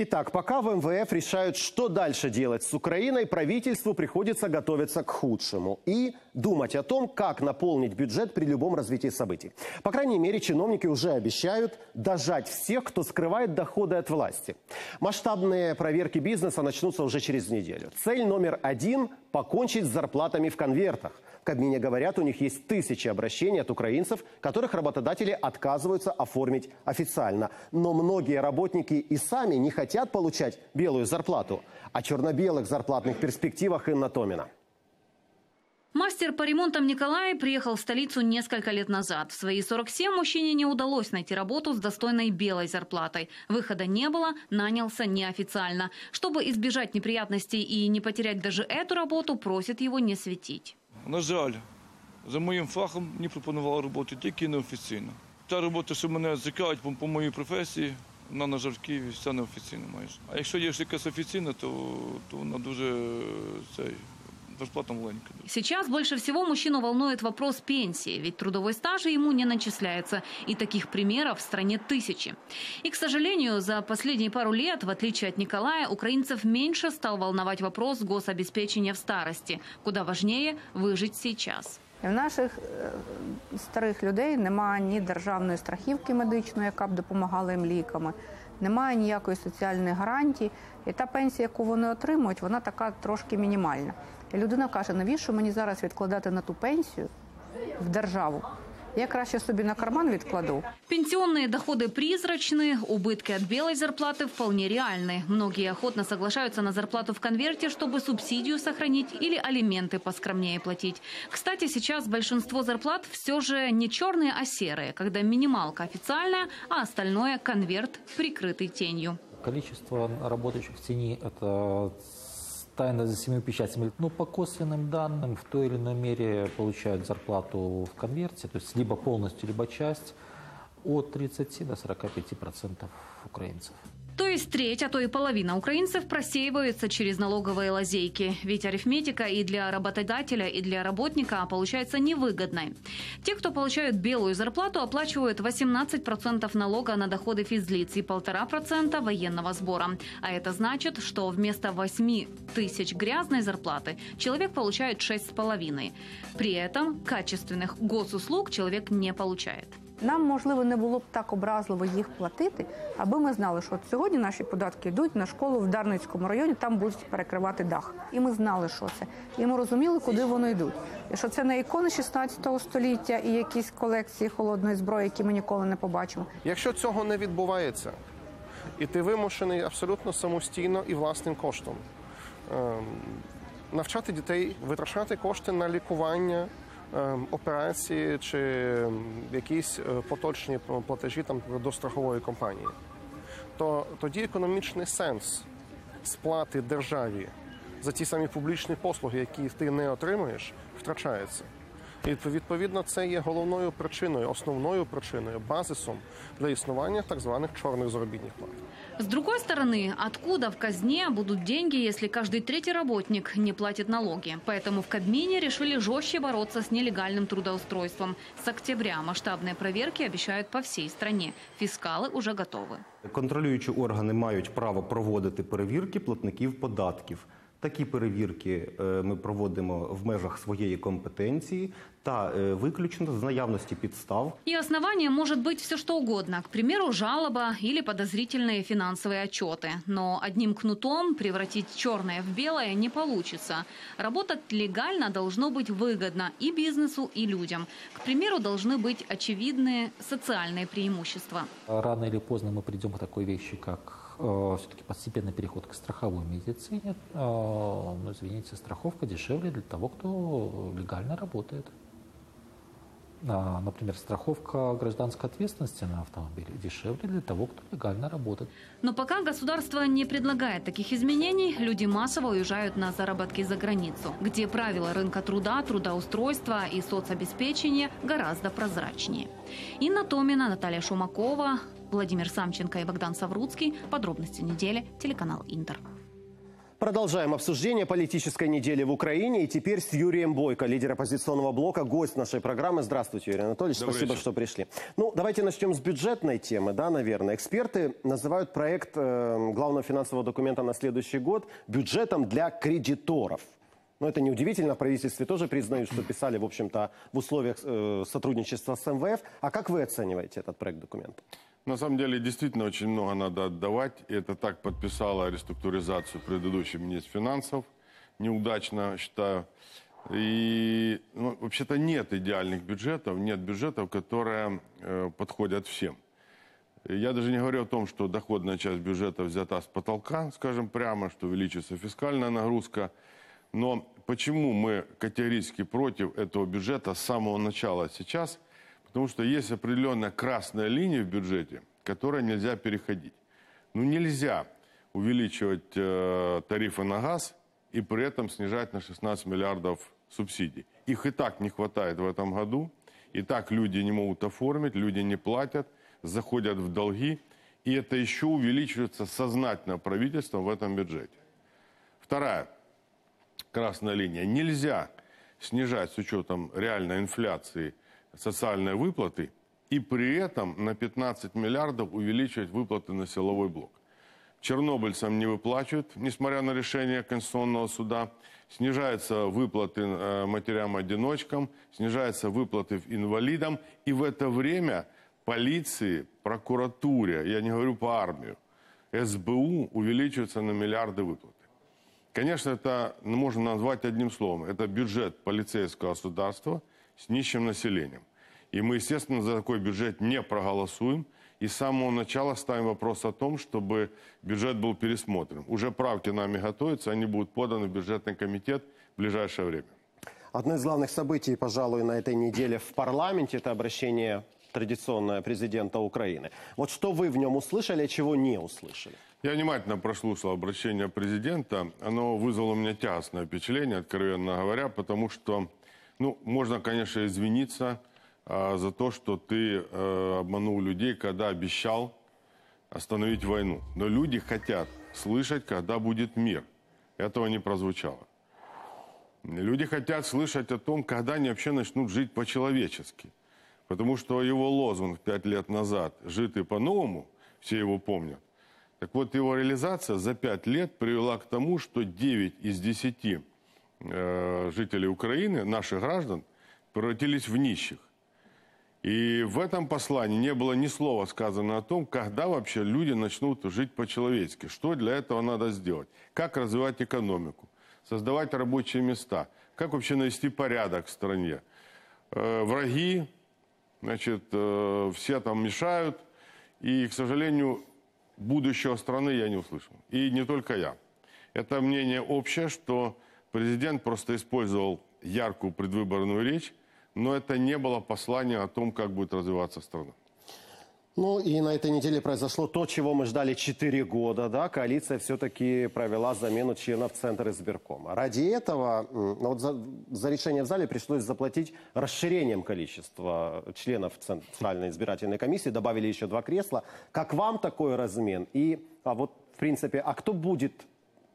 Итак, пока в МВФ решают, что дальше делать с Украиной, правительству приходится готовиться к худшему и думать о том, как наполнить бюджет при любом развитии событий. По крайней мере, чиновники уже обещают дожать всех, кто скрывает доходы от власти. Масштабные проверки бизнеса начнутся уже через неделю. Цель номер один – покончить с зарплатами в конвертах. В Кабмине говорят, у них есть тысячи обращений от украинцев, которых работодатели отказываются оформить официально. Но многие работники и сами не хотят получать белую зарплату. О черно-белых зарплатных перспективах Инна Томина. Мастер по ремонтам Николай приехал в столицу несколько лет назад. В свои 47 мужчине не удалось найти работу с достойной белой зарплатой. Выхода не было, нанялся неофициально. Чтобы избежать неприятностей и не потерять даже эту работу, просит его не светить. На жаль, за моїм фахом мені пропонували роботу тільки неофіційно. Та робота, що мене цікавить по, по моїй професії, вона, на жаль, в Києві вся неофіційна майже. А якщо є ж якась офіційна, то, то вона дуже цей, зарплата маленька. Сейчас больше всего мужчину волнует вопрос пенсии, ведь трудовой стаж ему не начисляется. И таких примеров в стране тысячи. И, к сожалению, за последние пару лет, в отличие от Николая, украинцев меньше стал волновать вопрос гособеспечения в старости. Куда важнее выжить сейчас. В наших е, старих людей немає ні державної страхівки медичної, яка б допомагала їм ліками, немає ніякої соціальної гарантії. І та пенсія, яку вони отримують, вона така трошки мінімальна. І людина каже, навіщо мені зараз відкладати на ту пенсію в державу? Я краще собі на карман відкладу. Пенсионные доходы призрачны, убытки от белой зарплаты вполне реальны. Многие охотно соглашаются на зарплату в конверте, чтобы субсидию сохранить или алименты поскромнее платить. Кстати, сейчас большинство зарплат все же не черные, а серые, когда минималка официальная, а остальное конверт, прикрытый тенью. Количество работающих в тени – это тайна за семью печатями. Но по косвенным данным в той или иной мере получают зарплату в конверте, то есть либо полностью, либо часть, от 30 до 45 процентов украинцев. То есть треть, а то и половина украинцев просеиваются через налоговые лазейки. Ведь арифметика и для работодателя, и для работника получается невыгодной. Те, кто получают белую зарплату, оплачивают 18% налога на доходы физлиц и 1,5% военного сбора. А это значит, что вместо 8 тысяч грязной зарплаты человек получает 6,5. При этом качественных госуслуг человек не получает. Нам, можливо, не було б так образливо їх платити, аби ми знали, що от сьогодні наші податки йдуть на школу в Дарницькому районі, там будуть перекривати дах. І ми знали, що це. І ми розуміли, куди вони йдуть. І що це не ікони 16 століття і якісь колекції холодної зброї, які ми ніколи не побачимо. Якщо цього не відбувається, і ти вимушений абсолютно самостійно і власним коштом ем, навчати дітей витрачати кошти на лікування. Ем, Операції чи якісь е, поточні платежі там до страхової компанії, то тоді економічний сенс сплати державі за ті самі публічні послуги, які ти не отримуєш, втрачається. І відповідно це є головною причиною, основною причиною, базисом для існування так званих чорних заробітних плат. С другой стороны, откуда в казне будут деньги, если каждый третий работник не платит налоги? Поэтому в Кабмине решили жестче бороться с нелегальным трудоустройством. С октября масштабные проверки обещают по всей стране. Фискалы уже готовы. Контролюючі органи мають право проводити перевірки платників податків. Такі перевірки е, ми проводимо в межах своєї компетенції та е, виключно з наявності підстав И основанием может быть все что угодно. К примеру, жалоба или подозрительные финансовые отчеты. Но одним кнутом превратить черное в белое не получится. Работать легально должно быть выгодно и бизнесу, и людям. К примеру, должны быть очевидные социальные преимущества. Рано или поздно мы придем к такой вещи, как все-таки постепенный переход к страховой медицине. Э, но, извините, страховка дешевле для того, кто легально работает. А, Например, страховка гражданской ответственности на автомобиле дешевле для того, кто легально работает. Но пока государство не предлагает таких изменений, люди массово уезжают на заработки за границу, где правила рынка труда, трудоустройства и соцобеспечения гораздо прозрачнее. Инна Томина, Наталья Шумакова, Владимир Самченко и Богдан Савруцкий. Подробности недели. Телеканал Интер. Продолжаем обсуждение политической недели в Украине. И теперь с Юрием Бойко, лидер оппозиционного блока, гость нашей программы. Здравствуйте, Юрий Анатольевич. Добрый Спасибо, вечер. что пришли. Ну, давайте начнем с бюджетной темы, да, наверное. Эксперты называют проект э, главного финансового документа на следующий год бюджетом для кредиторов. Но это неудивительно, в правительстве тоже признают, что писали, в общем-то, в условиях э, сотрудничества с МВФ. А как вы оцениваете этот проект документа? На самом деле, действительно, очень много надо отдавать. Это так подписала реструктуризацию предыдущий министр финансов. Неудачно, считаю. И ну, вообще-то нет идеальных бюджетов, нет бюджетов, которые э, подходят всем. Я даже не говорю о том, что доходная часть бюджета взята с потолка, скажем прямо, что увеличится фискальная нагрузка. Но почему мы категорически против этого бюджета с самого начала сейчас? Потому что есть определенная красная линия в бюджете, которой нельзя переходить. Ну нельзя увеличивать э, тарифы на газ и при этом снижать на 16 миллиардов субсидий. Их и так не хватает в этом году. И так люди не могут оформить, люди не платят, заходят в долги. И это еще увеличивается сознательно правительством в этом бюджете. Вторая красная линия. Нельзя снижать с учетом реальной инфляции социальные выплаты и при этом на 15 миллиардов увеличивать выплаты на силовой блок. Чернобыльцам не выплачивают, несмотря на решение Конституционного суда. Снижаются выплаты э, матерям-одиночкам, снижаются выплаты инвалидам. И в это время полиции, прокуратуре, я не говорю по армию, СБУ увеличиваются на миллиарды выплаты. Конечно, это можно назвать одним словом. Это бюджет полицейского государства с нищим населением. И мы, естественно, за такой бюджет не проголосуем. И с самого начала ставим вопрос о том, чтобы бюджет был пересмотрен. Уже правки нами готовятся, они будут поданы в бюджетный комитет в ближайшее время. Одно из главных событий, пожалуй, на этой неделе в парламенте – это обращение традиционное президента Украины. Вот что вы в нем услышали, а чего не услышали? Я внимательно прослушал обращение президента. Оно вызвало у меня тягостное впечатление, откровенно говоря, потому что, ну, можно, конечно, извиниться а, за то, что ты э, обманул людей, когда обещал остановить войну. Но люди хотят слышать, когда будет мир. Этого не прозвучало. Люди хотят слышать о том, когда они вообще начнут жить по-человечески. Потому что его лозунг пять лет назад «Житый по-новому», все его помнят. Так вот, его реализация за пять лет привела к тому, что 9 из 10 э, жителей Украины, наших граждан, превратились в нищих. И в этом послании не было ни слова сказано о том, когда вообще люди начнут жить по-человечески, что для этого надо сделать, как развивать экономику, создавать рабочие места, как вообще навести порядок в стране. Э, враги, значит, э, все там мешают, и, к сожалению, будущего страны я не услышал. И не только я. Это мнение общее, что президент просто использовал яркую предвыборную речь, но это не было послание о том, как будет развиваться страна. Ну и на этой неделе произошло то, чего мы ждали 4 года. Да? Коалиция все-таки провела замену членов Центра избиркома. Ради этого ну, вот за, за решение в зале пришлось заплатить расширением количества членов Центральной избирательной комиссии. Добавили еще два кресла. Как вам такой размен? И а вот, в принципе, а кто будет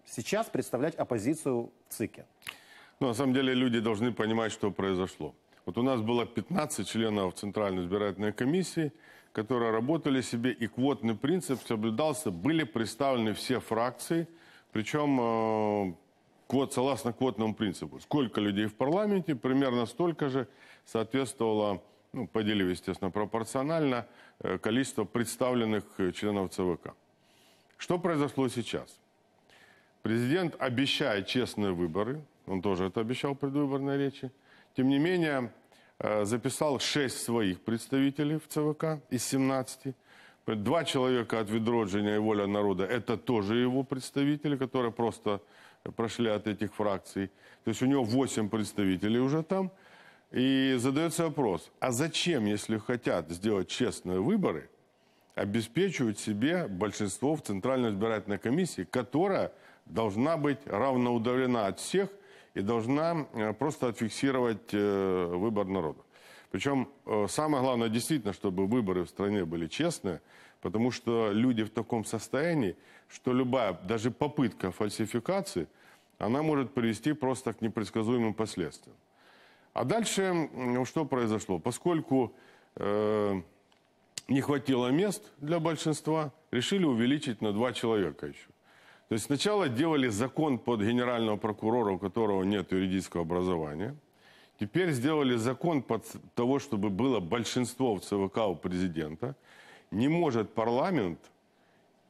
сейчас представлять оппозицию в ЦИКе? Ну, на самом деле люди должны понимать, что произошло. Вот у нас было 15 членов Центральной избирательной комиссии – которые работали себе, и квотный принцип соблюдался, были представлены все фракции, причем э, квот, согласно квотному принципу. Сколько людей в парламенте, примерно столько же соответствовало, ну, поделив, естественно, пропорционально, э, количество представленных членов ЦВК. Что произошло сейчас? Президент обещает честные выборы, он тоже это обещал в предвыборной речи. Тем не менее, Э, записал 6 своих представителей в ЦВК из 17. Два человека от Ведроджения и Воля народа – это тоже его представители, которые просто прошли от этих фракций. То есть у него 8 представителей уже там. И задается вопрос, а зачем, если хотят сделать честные выборы, обеспечивать себе большинство в Центральной избирательной комиссии, которая должна быть равноудалена от всех – и должна э, просто отфиксировать э, выбор народа. Причем э, самое главное действительно, чтобы выборы в стране были честные, потому что люди в таком состоянии, что любая, даже попытка фальсификации, она может привести просто к непредсказуемым последствиям. А дальше что произошло? Поскольку э, не хватило мест для большинства, решили увеличить на два человека еще. То есть сначала делали закон под генерального прокурора, у которого нет юридического образования. Теперь сделали закон под того, чтобы было большинство в ЦВК у президента. Не может парламент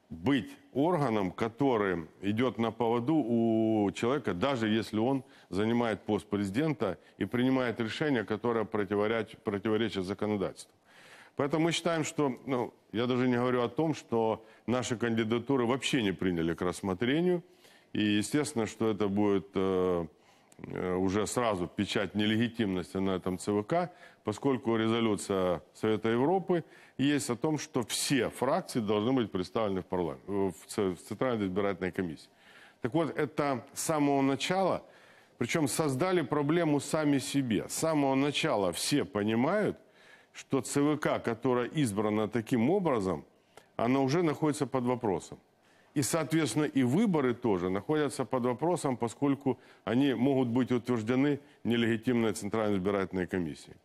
быть органом, который идет на поводу у человека, даже если он занимает пост президента и принимает решения, которые противоречат, законодательству. Поэтому мы считаем, что, ну, я даже не говорю о том, что наши кандидатуры вообще не приняли к рассмотрению. И естественно, что это будет э, э уже сразу печать нелегитимности на этом ЦВК, поскольку резолюция Совета Европы есть о том, что все фракции должны быть представлены в, парламент, в Центральной избирательной комиссии. Так вот, это с самого начала, причем создали проблему сами себе. С самого начала все понимают, что ЦВК, которая избрана таким образом, она уже находится под вопросом. И, соответственно, и выборы тоже находятся под вопросом, поскольку они могут быть утверждены нелегитимной Центральной избирательной комиссией.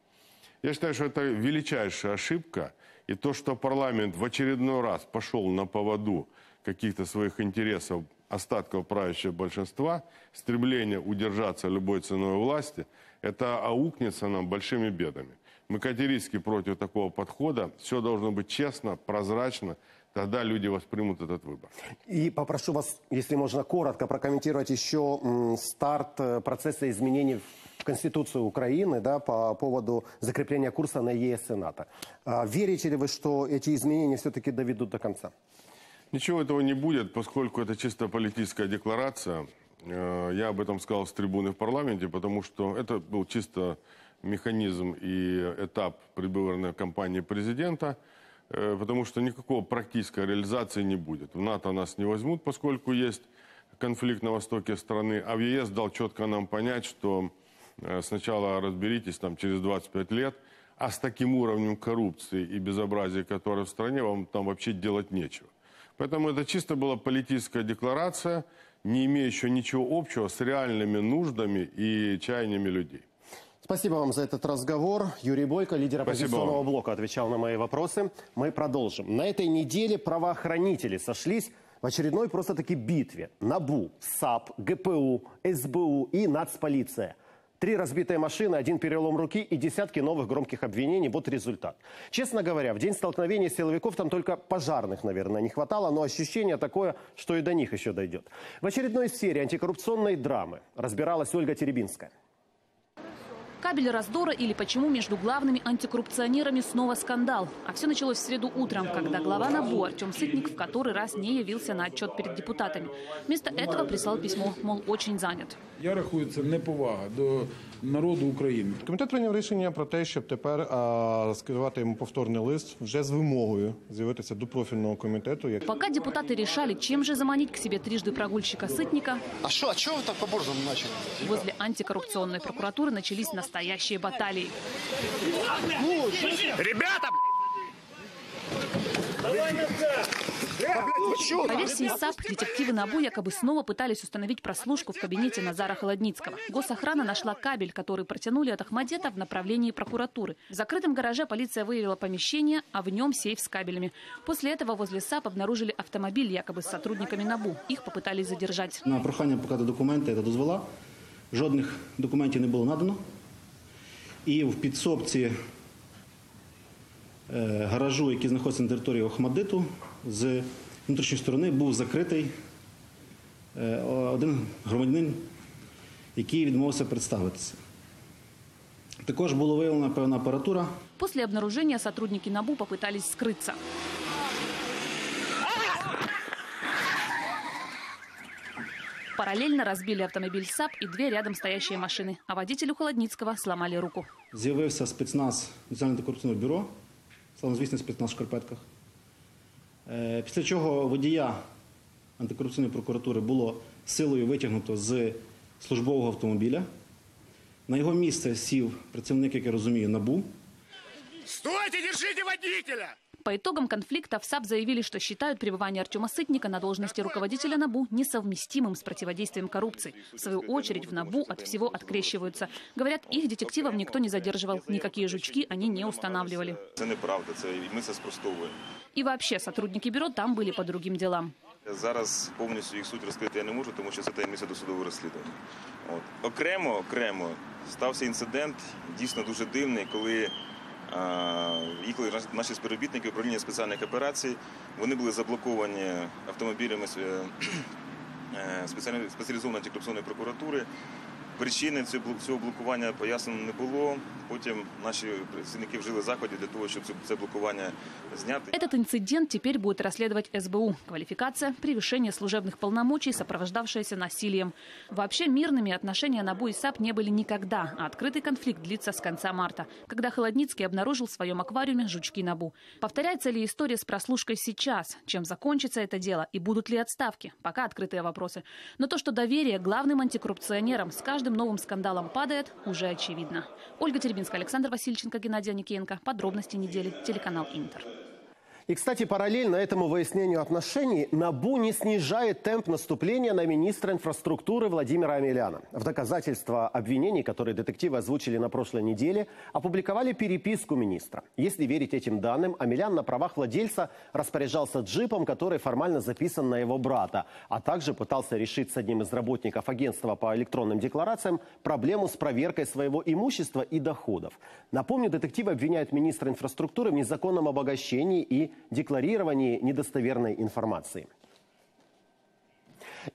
Я считаю, что это величайшая ошибка. И то, что парламент в очередной раз пошел на поводу каких-то своих интересов остатков правящего большинства, стремление удержаться любой ценой власти, это аукнется нам большими бедами. Мы категорически против такого подхода. Все должно быть честно, прозрачно. Тогда люди воспримут этот выбор. И попрошу вас, если можно, коротко прокомментировать еще старт э, процесса изменений в Конституцию Украины да, по поводу закрепления курса на ЕС и НАТО. А верите ли вы, что эти изменения все-таки доведут до конца? Ничего этого не будет, поскольку это чисто политическая декларация. Э, я об этом сказал с трибуны в парламенте, потому что это был чисто механизм и этап предвыборной кампании президента, э, потому что никакого практической реализации не будет. В НАТО нас не возьмут, поскольку есть конфликт на востоке страны, а в ЕС дал четко нам понять, что э, сначала разберитесь там через 25 лет, а с таким уровнем коррупции и безобразия, которое в стране, вам там вообще делать нечего. Поэтому это чисто была политическая декларация, не имеющая ничего общего с реальными нуждами и чаяниями людей. Спасибо вам за этот разговор. Юрий Бойко, лидер оппозиционного блока, отвечал на мои вопросы. Мы продолжим. На этой неделе правоохранители сошлись в очередной просто-таки битве. НАБУ, САП, ГПУ, СБУ и нацполиция. Три разбитые машины, один перелом руки и десятки новых громких обвинений. Вот результат. Честно говоря, в день столкновения силовиков там только пожарных, наверное, не хватало, но ощущение такое, что и до них еще дойдет. В очередной серии антикоррупционной драмы разбиралась Ольга Теребинская. Кабель раздора или почему между главными антикоррупционерами снова скандал. А все началось в среду утром, когда глава НАБУ Артем Сытник в который раз не явился на отчет перед депутатами. Вместо этого прислал письмо, мол, очень занят. Я рахую, це неповага до народу України. Комітет прийняв рішення про те, щоб тепер а, скерувати йому повторний лист вже з вимогою з'явитися до профільного комітету. Як... Пока депутаты решали, чем же заманить к себе трижды прогульщика Сытника, А що, а чого ви так по-борзному начали? возле антикоррупционной прокуратуры начались настоящие баталии. Ребята, По версии САП, детективы НАБУ якобы снова пытались установить прослушку в кабинете Назара Холодницкого. Госохрана нашла кабель, который протянули от Ахмадета в направлении прокуратуры. В закрытом гараже полиция выявила помещение, а в нем сейф с кабелями. После этого возле САП обнаружили автомобиль якобы с сотрудниками НАБУ. Их попытались задержать. На прохання показати документи та дозвола. Жодних документів не було надано. І в підсобці е, гаражу, який знаходиться на території Охмадиту, з внутрішньої сторони був закритий е, один громадянин, який відмовився представитися. Також було виявлена певна апаратура, После обнаружения сотрудники НАБУ попытались скрыться. Параллельно разбили автомобиль САП и две рядом стоящие машины, а водителю Холодницкого сломали руку. з'явився спецназ Національного антикорупційного бюро, славнозвісний спецназ в шкарпетках. Е, Після чого водія антикорупційної прокуратури було силою витягнуто з службового автомобіля. На його місце сів працівник, як я розумію, НАБУ. Стойте, держите водителя! По итогам конфликта в САП заявили, что считают пребывание Артема Сытника на должности руководителя НАБУ несовместимым с противодействием коррупции. В свою очередь в НАБУ от всего открещиваются. Говорят, их детективов никто не задерживал, никакие жучки они не устанавливали. Це неправда, це і ми це спростовуємо. И вообще сотрудники бюро там были по другим делам. Зараз повністю їх суть розкрити я не можу, тому що це таємниця досудового розслідування. От. Окремо, окремо стався інцидент, дійсно дуже дивний, коли їхали наші співробітники управління спеціальних операцій. Вони були заблоковані автомобілями е, е, спеціалізованої антикорупційної прокуратури. Причини цього блок- цього блокування пояснено не було. Потім наші працівники вжили заходів для того, щоб це- це блокування зняти. Этот инцидент теперь будет расследовать СБУ. Квалификация – превышение служебных полномочий, сопровождавшееся насилием. Вообще мирными отношения НАБУ и САП не были никогда, а открытый конфликт длится с конца марта, когда Холодницкий обнаружил в своем аквариуме жучки НАБУ. Повторяется ли история с прослушкой сейчас? Чем закончится это дело? И будут ли отставки? Пока открытые вопросы. Но то, что доверие главным антикоррупционерам с каждым новым скандалом падает, уже очевидно. Ольга Теребинская, Александр Васильченко, Геннадий Аникеенко. Подробности недели. Телеканал Интер. И, кстати, параллельно этому выяснению отношений НАБУ не снижает темп наступления на министра инфраструктуры Владимира Амеляна. В доказательство обвинений, которые детективы озвучили на прошлой неделе, опубликовали переписку министра. Если верить этим данным, Амелян на правах владельца распоряжался джипом, который формально записан на его брата, а также пытался решить с одним из работников агентства по электронным декларациям проблему с проверкой своего имущества и доходов. Напомню, детективы обвиняют министра инфраструктуры в незаконном обогащении и декларировании недостоверной информации.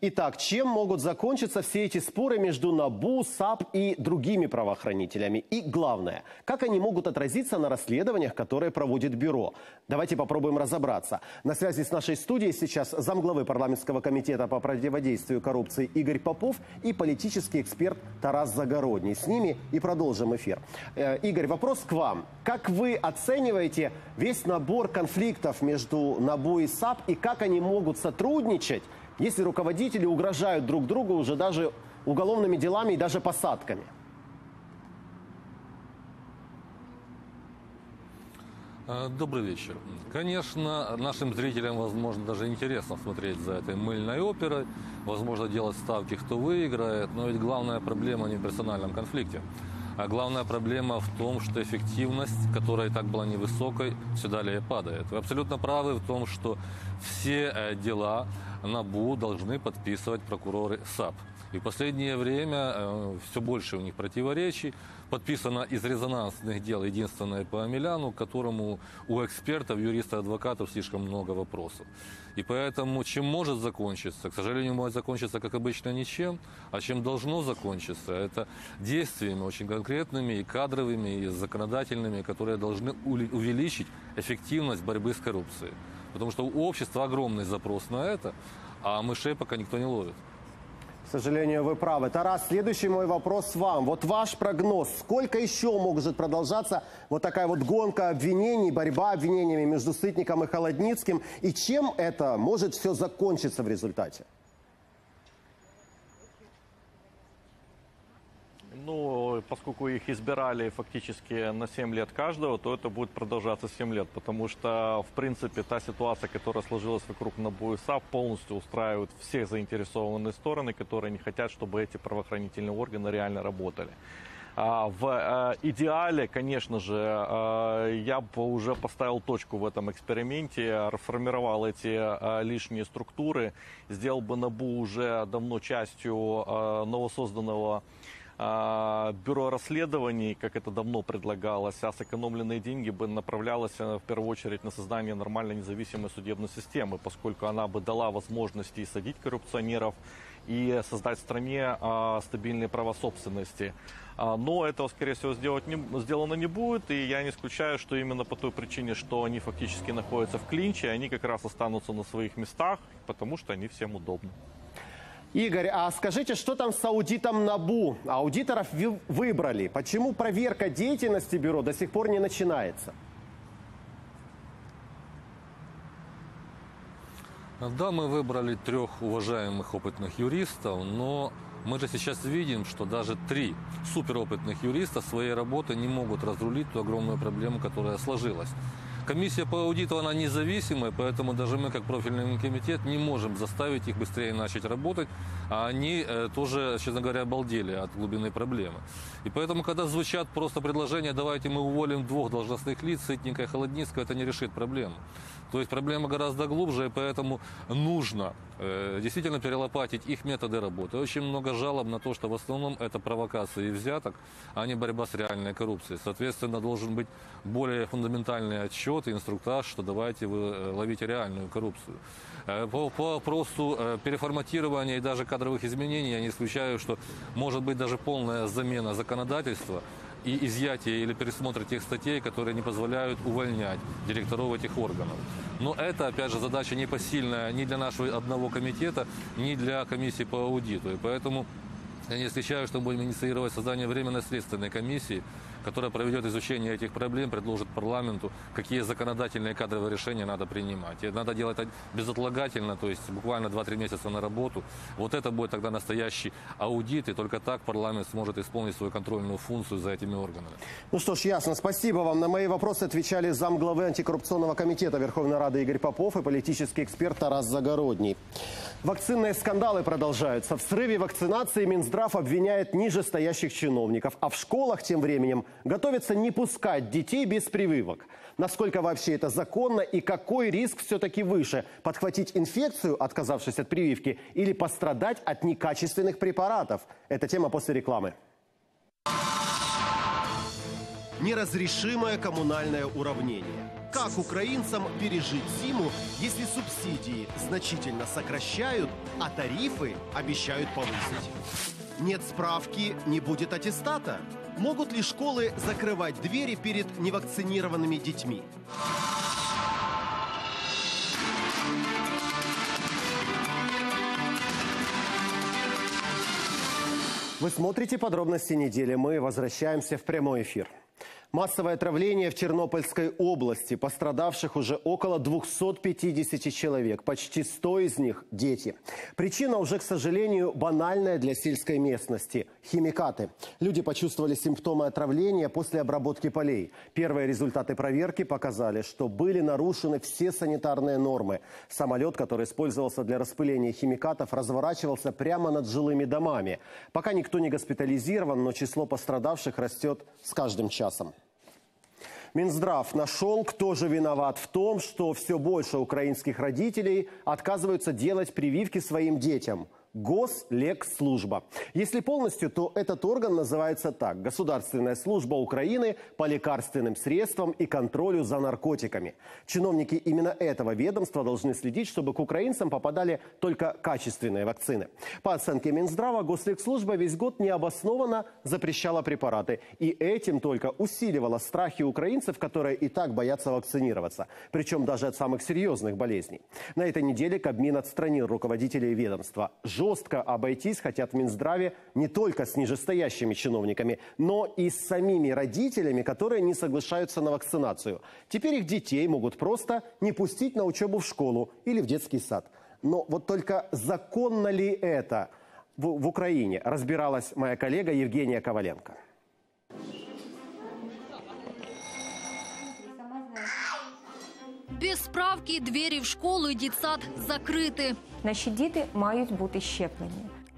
Итак, чем могут закончиться все эти споры между НАБУ, САП и другими правоохранителями? И главное, как они могут отразиться на расследованиях, которые проводит бюро? Давайте попробуем разобраться. На связи с нашей студией сейчас замглавы парламентского комитета по противодействию коррупции Игорь Попов и политический эксперт Тарас Загородний. С ними и продолжим эфир. Э, Игорь, вопрос к вам. Как вы оцениваете весь набор конфликтов между НАБУ и САП и как они могут сотрудничать, если руководители угрожают друг другу уже даже уголовными делами и даже посадками? Э, Добрый вечер. Конечно, нашим зрителям, возможно, даже интересно смотреть за этой мыльной оперой, возможно, делать ставки, кто выиграет, но ведь главная проблема не в персональном конфликте. А главная проблема в том, что эффективность, которая и так была невысокой, все далее падает. Вы абсолютно правы в том, что все э, дела НАБУ должны подписывать прокуроры САП. И в последнее время э, все больше у них противоречий. Подписано из резонансных дел единственное по Омеляну, которому у экспертов, юристов, адвокатов слишком много вопросов. И поэтому чем может закончиться, к сожалению, может закончиться, как обычно, ничем, а чем должно закончиться, это действиями очень конкретными и кадровыми, и законодательными, которые должны увеличить эффективность борьбы с коррупцией. Потому что у общества огромный запрос на это, а мышей пока никто не ловит. К сожалению, вы правы. Тарас, следующий мой вопрос вам. Вот ваш прогноз. Сколько еще может продолжаться вот такая вот гонка обвинений, борьба обвинениями между Сытником и Холодницким? И чем это может все закончиться в результате? Ну, поскольку их избирали фактически на 7 лет каждого, то это будет продолжаться 7 лет, потому что, в принципе, та ситуация, которая сложилась вокруг НАБУ и САП, полностью устраивает все заинтересованные стороны, которые не хотят, чтобы эти правоохранительные органы реально работали. А, в э, идеале, конечно же, э, я бы уже поставил точку в этом эксперименте, расформировал эти э, лишние структуры, сделал бы НАБУ уже давно частью новосозданного бюро расследований, как это давно предлагалось, а сэкономленные деньги бы направлялось в первую очередь на создание нормальной независимой судебной системы, поскольку она бы дала возможности садить коррупционеров и создать в стране а, стабильные права собственности. А, но этого, скорее всего, сделать не, сделано не будет, и я не исключаю, что именно по той причине, что они фактически находятся в клинче, они как раз останутся на своих местах, потому что они всем удобны. Игорь, а скажите, что там с аудитом НАБУ? Аудиторов выбрали. Почему проверка деятельности бюро до сих пор не начинается? Да, мы выбрали трех уважаемых опытных юристов, но мы же сейчас видим, что даже три суперопытных юриста своей работы не могут разрулить ту огромную проблему, которая сложилась. Комиссия по аудиту, она независимая, поэтому даже мы, как профильный комитет, не можем заставить их быстрее начать работать, а они э, тоже, честно говоря, обалдели от глубины проблемы. И поэтому, когда звучат просто предложения, давайте мы уволим двух должностных лиц, Сытника и Холодницкого, это не решит проблему. То есть проблема гораздо глубже, и поэтому нужно э, действительно перелопатить их методы работы. Очень много жалоб на то, что в основном это провокации и взяток, а не борьба с реальной коррупцией. Соответственно, должен быть более фундаментальный отчет и инструктаж, что давайте вы э, ловите реальную коррупцию. Э, по, по вопросу э, переформатирования и даже кадровых изменений я не исключаю, что может быть даже полная замена законодательства и изъятие или пересмотр тех статей, которые не позволяют увольнять директоров этих органов. Но это, опять же, задача непосильная ни для нашего одного комитета, ни для комиссии по аудиту. И поэтому я не исключаю, что будем инициировать создание временной следственной комиссии, которая проведет изучение этих проблем, предложит парламенту, какие законодательные кадровые решения надо принимать. И надо делать это безотлагательно, то есть буквально 2-3 месяца на работу. Вот это будет тогда настоящий аудит, и только так парламент сможет исполнить свою контрольную функцию за этими органами. Ну что ж, ясно. Спасибо вам. На мои вопросы отвечали замглавы антикоррупционного комитета Верховной Рады Игорь Попов и политический эксперт Тарас Загородний. Вакцинные скандалы продолжаются. В срыве вакцинации Минздрав обвиняет нижестоящих чиновников, а в школах тем временем готовятся не пускать детей без прививок. Насколько вообще это законно и какой риск все-таки выше – подхватить инфекцию, отказавшись от прививки, или пострадать от некачественных препаратов? Это тема после рекламы. Неразрешимое коммунальное уравнение – как украинцам пережить зиму, если субсидии значительно сокращают, а тарифы обещают повысить? Нет справки, не будет аттестата. Могут ли школы закрывать двери перед невакцинированными детьми? Вы смотрите подробности недели. Мы возвращаемся в прямой эфир. Массовое отравление в Тернопольской области. Пострадавших уже около 250 человек. Почти 100 из них – дети. Причина уже, к сожалению, банальная для сельской местности – химикаты. Люди почувствовали симптомы отравления после обработки полей. Первые результаты проверки показали, что были нарушены все санитарные нормы. Самолет, который использовался для распыления химикатов, разворачивался прямо над жилыми домами. Пока никто не госпитализирован, но число пострадавших растет с каждым часом. Минздрав нашел, кто же виноват в том, что все больше украинских родителей отказываются делать прививки своим детям. Гослекслужба. Если полностью, то этот орган называется так. Государственная служба Украины по лекарственным средствам и контролю за наркотиками. Чиновники именно этого ведомства должны следить, чтобы к украинцам попадали только качественные вакцины. По оценке Минздрава, Гослекслужба весь год необоснованно запрещала препараты. И этим только усиливала страхи украинцев, которые и так боятся вакцинироваться. Причем даже от самых серьезных болезней. На этой неделе Кабмин отстранил руководителей ведомства жестко обойтись хотят в Минздраве не только с нижестоящими чиновниками, но и с самими родителями, которые не соглашаются на вакцинацию. Теперь их детей могут просто не пустить на учебу в школу или в детский сад. Но вот только законно ли это в, в Украине, разбиралась моя коллега Евгения Коваленко. Без справки двері в школу і дитсад закриті. Наші діти мають бути щеплені.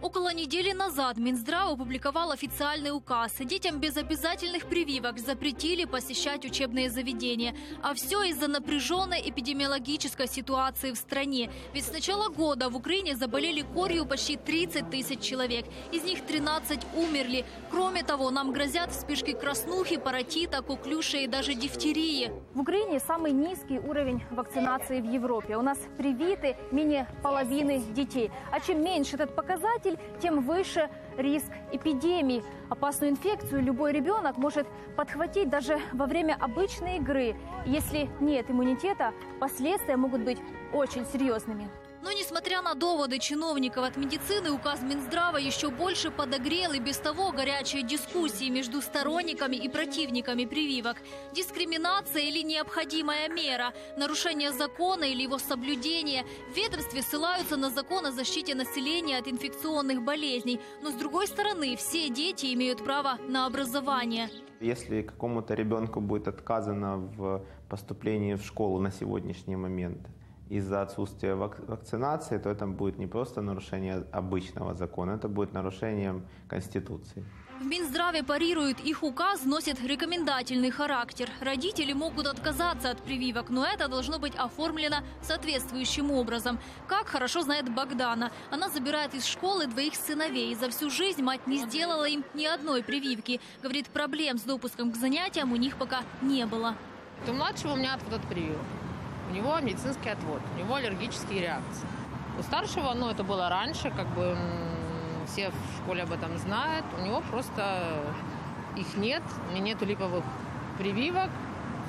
Около недели назад Минздрав опубликовал официальный указ. Детям без обязательных прививок запретили посещать учебные заведения. А все из-за напряженной эпидемиологической ситуации в стране. Ведь с начала года в Украине заболели корью почти 30 тысяч человек. Из них 13 умерли. Кроме того, нам грозят вспышки краснухи, паротита, коклюша и даже дифтерии. В Украине самый низкий уровень вакцинации в Европе. У нас привиты менее половины детей. А чем меньше этот показатель, тем выше риск эпидемии. Опасную инфекцию любой ребенок может подхватить даже во время обычной игры. Если нет иммунитета, последствия могут быть очень серьезными. Но несмотря на доводы чиновников от медицины, указ Минздрава еще больше подогрел и без того горячие дискуссии между сторонниками и противниками прививок. Дискриминация или необходимая мера, нарушение закона или его соблюдение. В ведомстве ссылаются на закон о защите населения от инфекционных болезней. Но с другой стороны, все дети имеют право на образование. Если какому-то ребенку будет отказано в поступлении в школу на сегодняшний момент – из-за отсутствия вак- вакцинации, то это будет не просто нарушение обычного закона, это будет нарушением Конституции. В Минздраве парируют, их указ носит рекомендательный характер. Родители могут отказаться от прививок, но это должно быть оформлено соответствующим образом. Как хорошо знает Богдана. Она забирает из школы двоих сыновей. За всю жизнь мать не сделала им ни одной прививки. Говорит, проблем с допуском к занятиям у них пока не было. У младшего у меня отвод от прививок у него медицинский отвод, у него аллергические реакции. У старшего, ну, это было раньше, как бы все в школе об этом знают, у него просто их нет, меня нету липовых прививок,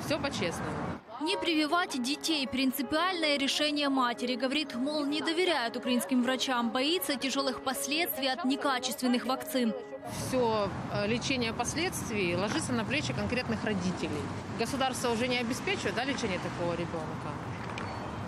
все по-честному. Не прививать детей – принципиальное решение матери. Говорит, мол, не доверяет украинским врачам, боится тяжелых последствий от некачественных вакцин. Все э, лечение последствий ложится на плечи конкретных родителей. Государство уже не обеспечивает да, лечение такого ребенка.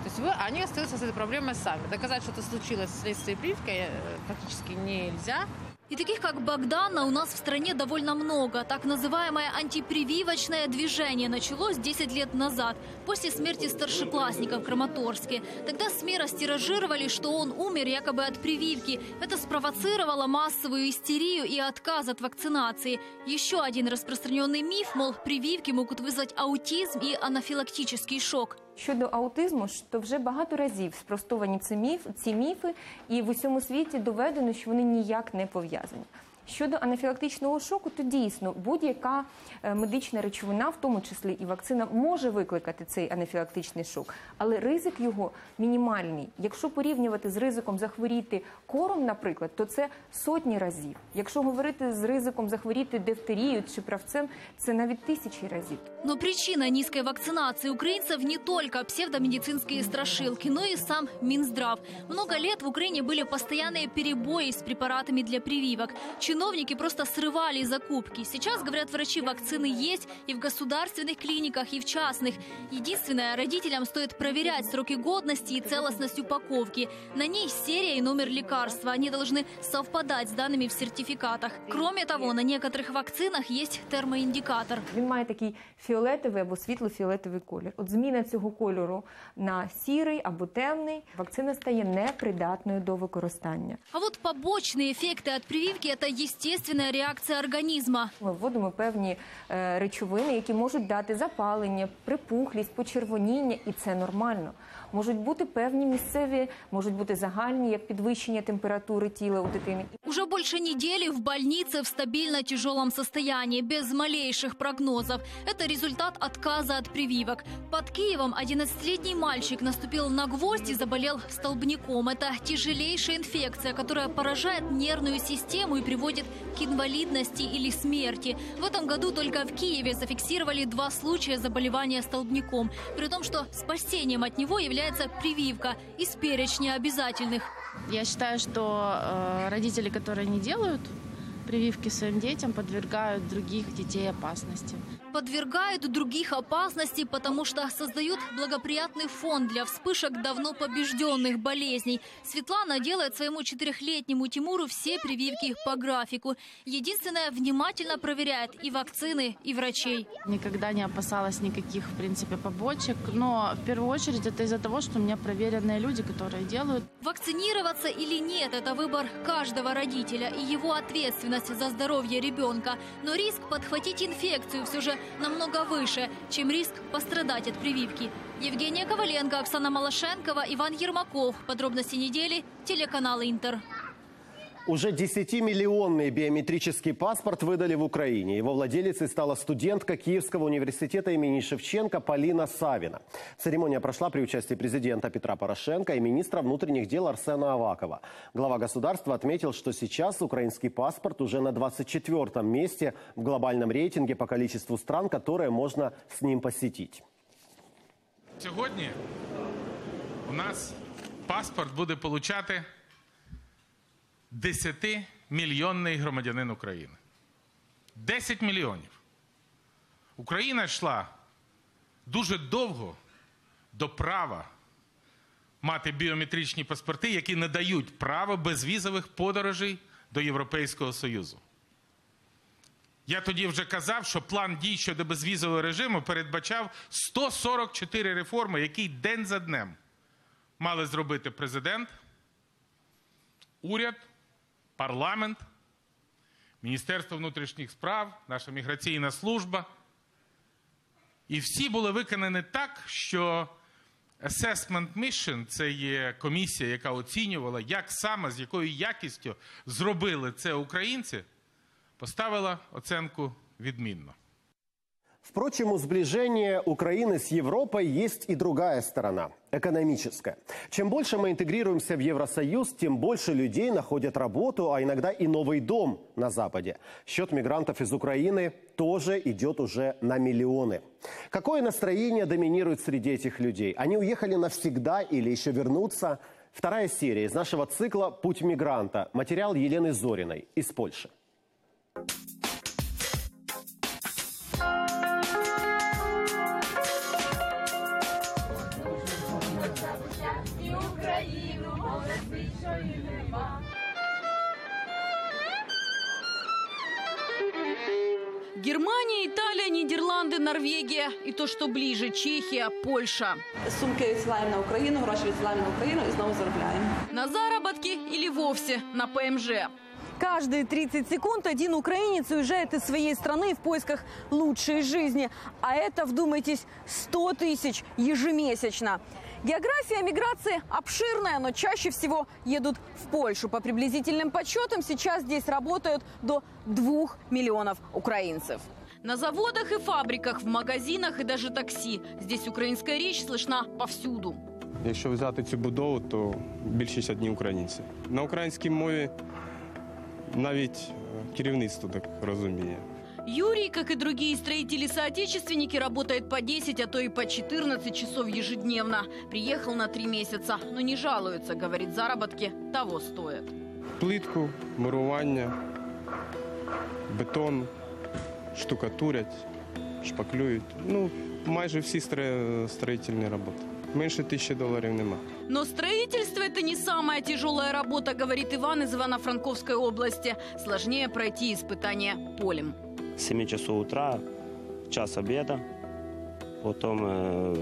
То есть вы, они остаются с этой проблемой сами. Доказать, что это случилось вследствие прививки, э, практически нельзя. И таких, как Богдана, у нас в стране довольно много. Так называемое антипрививочное движение началось 10 лет назад, после смерти старшеклассника в Краматорске. Тогда СМИ растиражировали, что он умер якобы от прививки. Это спровоцировало массовую истерию и отказ от вакцинации. Еще один распространенный миф, мол, прививки могут вызвать аутизм и анафилактический шок Щодо аутизму, то вже багато разів спростовані ці міф, ці міфи, і в усьому світі доведено, що вони ніяк не пов'язані. Щодо анафілактичного шоку, то дійсно будь-яка е, медична речовина, в тому числі і вакцина, може викликати цей анафілактичний шок, але ризик його мінімальний. Якщо порівнювати з ризиком захворіти кором, наприклад, то це сотні разів. Якщо говорити з ризиком захворіти дифтерією чи правцем, це навіть тисячі разів. Но причина низкой вакцинации украинцев не только псевдомедицинские страшилки, но и сам Минздрав. Много лет в Украине были постоянные перебои с препаратами для прививок. Чиновники просто срывали закупки. Сейчас, говорят врачи, вакцины есть и в государственных клиниках, и в частных. Единственное, родителям стоит проверять сроки годности и целостность упаковки. На ней серия и номер лекарства. Они должны совпадать с данными в сертификатах. Кроме того, на некоторых вакцинах есть термоиндикатор. Він має такий фіолетовий або світло-фіолетовий колір. От зміна цього кольору на сірий або темний, вакцина стає непридатною до використання. А вот побочные эффекты от прививки – это естественная реакция организма. Ми вводимо певні е, речовини, які можуть дати запалення, припухлість, почервоніння, і це нормально. Можуть бути певні місцеві, можуть бути загальні, як підвищення температури тіла у дитини. Уже больше недели в больнице в стабильно тяжелом состоянии, без малейших прогнозов. Это результат отказа от прививок. Под Киевом 11-летний мальчик наступил на гвоздь и заболел столбняком. Это тяжелейшая инфекция, которая поражает нервную систему и приводит к инвалидности или смерти. В этом году только в Киеве зафиксировали два случая заболевания столбняком, при том, что спасением от него является прививка из перечня обязательных. Я считаю, что э, родители, которые не делают прививки своим детям, подвергают других детей опасности. подвергают других опасности, потому что создают благоприятный фон для вспышек давно побежденных болезней. Светлана делает своему четырехлетнему Тимуру все прививки по графику. Единственное, внимательно проверяет и вакцины, и врачей. Никогда не опасалась никаких, в принципе, побочек. Но в первую очередь это из-за того, что у меня проверенные люди, которые делают. Вакцинироваться или нет – это выбор каждого родителя и его ответственность за здоровье ребенка. Но риск подхватить инфекцию все же намного выше, чем риск пострадать от прививки. Евгения Коваленко, Оксана Малашенкова, Иван Ермаков. Подробности недели. Телеканал «Интер». Уже 10-миллионный биометрический паспорт выдали в Украине. Его владелицей стала студентка Киевского университета имени Шевченко Полина Савина. Церемония прошла при участии президента Петра Порошенко и министра внутренних дел Арсена Авакова. Глава государства отметил, что сейчас украинский паспорт уже на 24 месте в глобальном рейтинге по количеству стран, которые можно с ним посетить. Сьогодні у нас паспорт буде получати 10-мільйонний громадянин України. 10 мільйонів. Україна йшла дуже довго до права мати біометричні паспорти, які не дають права безвізових подорожей до Європейського Союзу. Я тоді вже казав, що план дій щодо безвізового режиму передбачав 144 реформи, які день за днем мали зробити президент, уряд, парламент, Міністерство внутрішніх справ, наша міграційна служба. І всі були виконані так, що Assessment Mission – це є комісія, яка оцінювала, як саме, з якою якістю зробили це українці, поставила оценку відмінно. Впрочем, у сближения Украины с Европой есть и другая сторона – экономическая. Чем больше мы интегрируемся в Евросоюз, тем больше людей находят работу, а иногда и новый дом на Западе. Счет мигрантов из Украины тоже идет уже на миллионы. Какое настроение доминирует среди этих людей? Они уехали навсегда или еще вернутся? Вторая серия из нашего цикла «Путь мигранта». Материал Елены Зориной из Польши. І Германия, Италия, Нидерланды, Норвегия и то, что ближе, Чехия, Польша. Сумки відсилаємо на Україну, гроші відсилаємо на Україну і знову заробляємо. На заработки или вовсе на ПМЖ. Каждые 30 секунд один украинец уезжает из своей страны в поисках лучшей жизни. А это, вдумайтесь, 100 тысяч ежемесячно. География миграции обширная, но чаще всего едут в Польшу. По приблизительным подсчетам сейчас здесь работают до 2 миллионов украинцев. На заводах и фабриках, в магазинах и даже такси. Здесь украинская речь слышна повсюду. Якщо взяти цю будову, то більшість одні українці. На українській мові навіть е, керівництво так розуміє. Юрий, как и другие строители-соотечественники, работает по 10, а то и по 14 часов ежедневно. Приехал на три месяца, но не жалуется, говорит, заработки того стоят. Плитку, мурування, бетон, штукатурять, шпаклюють. Ну, майже всі стро- строїтельні роботи. Менше тисячі доларів нема. Но строительство – это не самая тяжелая работа, говорит Иван из Ивано-Франковской области. Сложнее пройти испытание полем. С 7 часов утра, час обеда, потом э,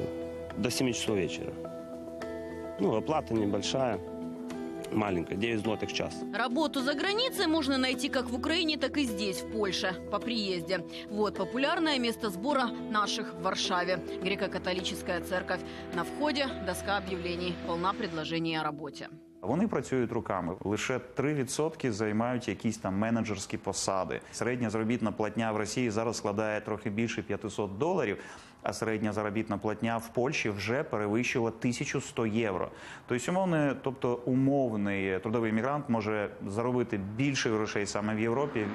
до 7 часов вечера. Ну, оплата небольшая. маленькая, 9 злотых в час. Работу за границей можно найти как в Украине, так и здесь, в Польше, по приезде. Вот популярное место сбора наших в Варшаве. Греко-католическая церковь. На входе доска объявлений. Полна предложений о работе. Вони працюють руками. Лише 3% займають якісь там менеджерські посади. Середня заробітна платня в Росії зараз складає трохи більше 500 доларів, а середня заробітна платня в Польщі вже перевищила 1100 євро. Тобто, умовне, тобто умовний трудовий мігрант може заробити більше грошей саме в Європі.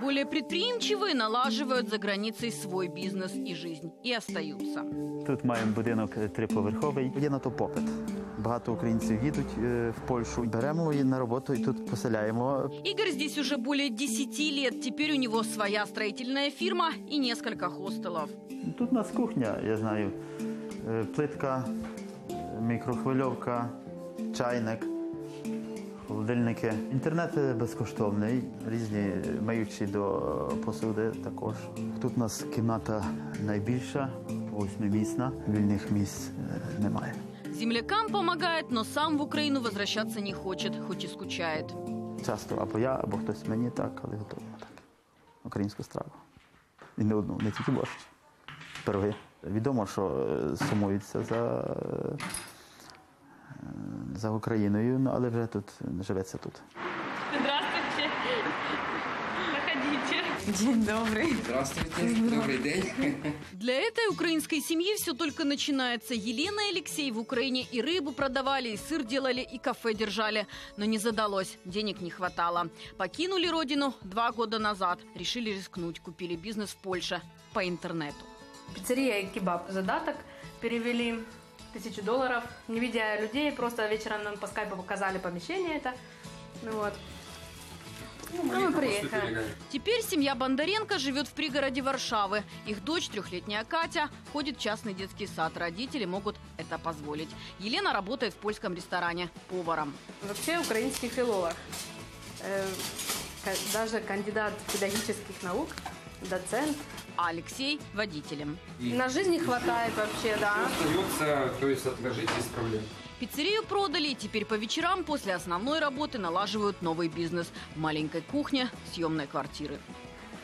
Более предприимчивые налаживают за границей свой бизнес и жизнь. И остаются. Тут маємо будинок е, триповерховий. Є на то попит. Багато українців їдуть е, в Польщу. Беремо її на роботу і тут поселяємо. Игорь здесь уже более 10 лет. Теперь у него своя строительная фирма и несколько хостелов. Тут у нас кухня, я знаю, е, плитка, мікрохвильовка, чайник, Холодильники. Інтернет безкоштовний, різні миючі до посуди також. Тут у нас кімната найбільша, восьмимісна, вільних місць е, немає. Землякам помогает, но сам в Украину возвращаться не хочет, хоть и скучает. Часто або я, або хтось мені так, але готуємо так. Українську страву. І не одну, не тільки борщ. Пироги. Відомо, що е, сумуються за, е, за Україною, ну, але вже тут живеться тут. Здравствуйте. Проходите. День добрый. Здравствуйте. Добрый день. Для этой украинской семьи все только начинается. Елена и Алексей в Украине и рыбу продавали, и сыр делали, и кафе держали. Но не задалось, денег не хватало. Покинули родину два года назад. Решили рискнуть, купили бизнес в Польше по интернету. Пиццерия и кебаб. Задаток перевели тысячу долларов. Не видя людей, просто вечером нам по скайпу показали помещение это. Ну вот. Ну, мы приехали. Теперь семья Бондаренко живет в пригороде Варшавы. Их дочь, трехлетняя Катя, ходит в частный детский сад. Родители могут это позволить. Елена работает в польском ресторане поваром. Вообще украинский филолог. Э, даже кандидат педагогических наук, доцент. А Алексей – водителем. На жизнь не хватает вообще, да. Остается, то есть отложить без проблем. Пиццерию продали, и теперь по вечерам после основной работы налаживают новый бизнес. В маленькой кухне съемной квартиры.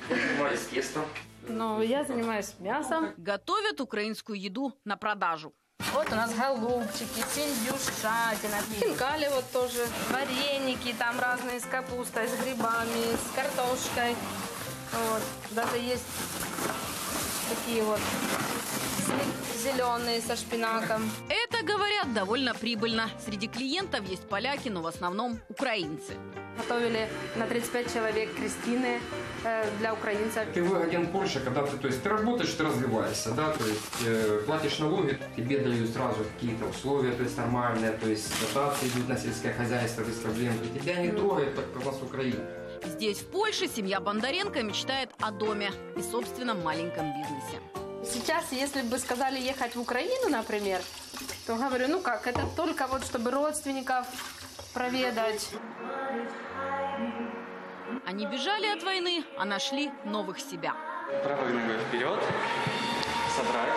Занимаюсь тестом. Ну, я занимаюсь мясом. Готовят украинскую еду на продажу. Вот у нас голубчики, синдюшатина, хинкали вот тоже, вареники там разные с капустой, с грибами, с картошкой. Вот. Даже есть такие вот зеленые со шпинатом. Это, говорят, довольно прибыльно. Среди клиентов есть поляки, но в основном украинцы. Готовили на 35 человек крестины э, для украинцев. Ты выгоден Польше, когда ты, то есть, ты работаешь, ты развиваешься, да, то есть э, платишь налоги, тебе дают сразу какие-то условия, то есть нормальные, то есть дотации идут на сельское хозяйство без проблем, и тебя не трогает, как у нас в Украине. Здесь, в Польше, семья Бондаренко мечтает о доме и собственном маленьком бизнесе. Сейчас, если бы сказали ехать в Украину, например, то говорю, ну как, это только вот чтобы родственников проведать. Они бежали от войны, а нашли новых себя. Правой ногой вперед, собрать,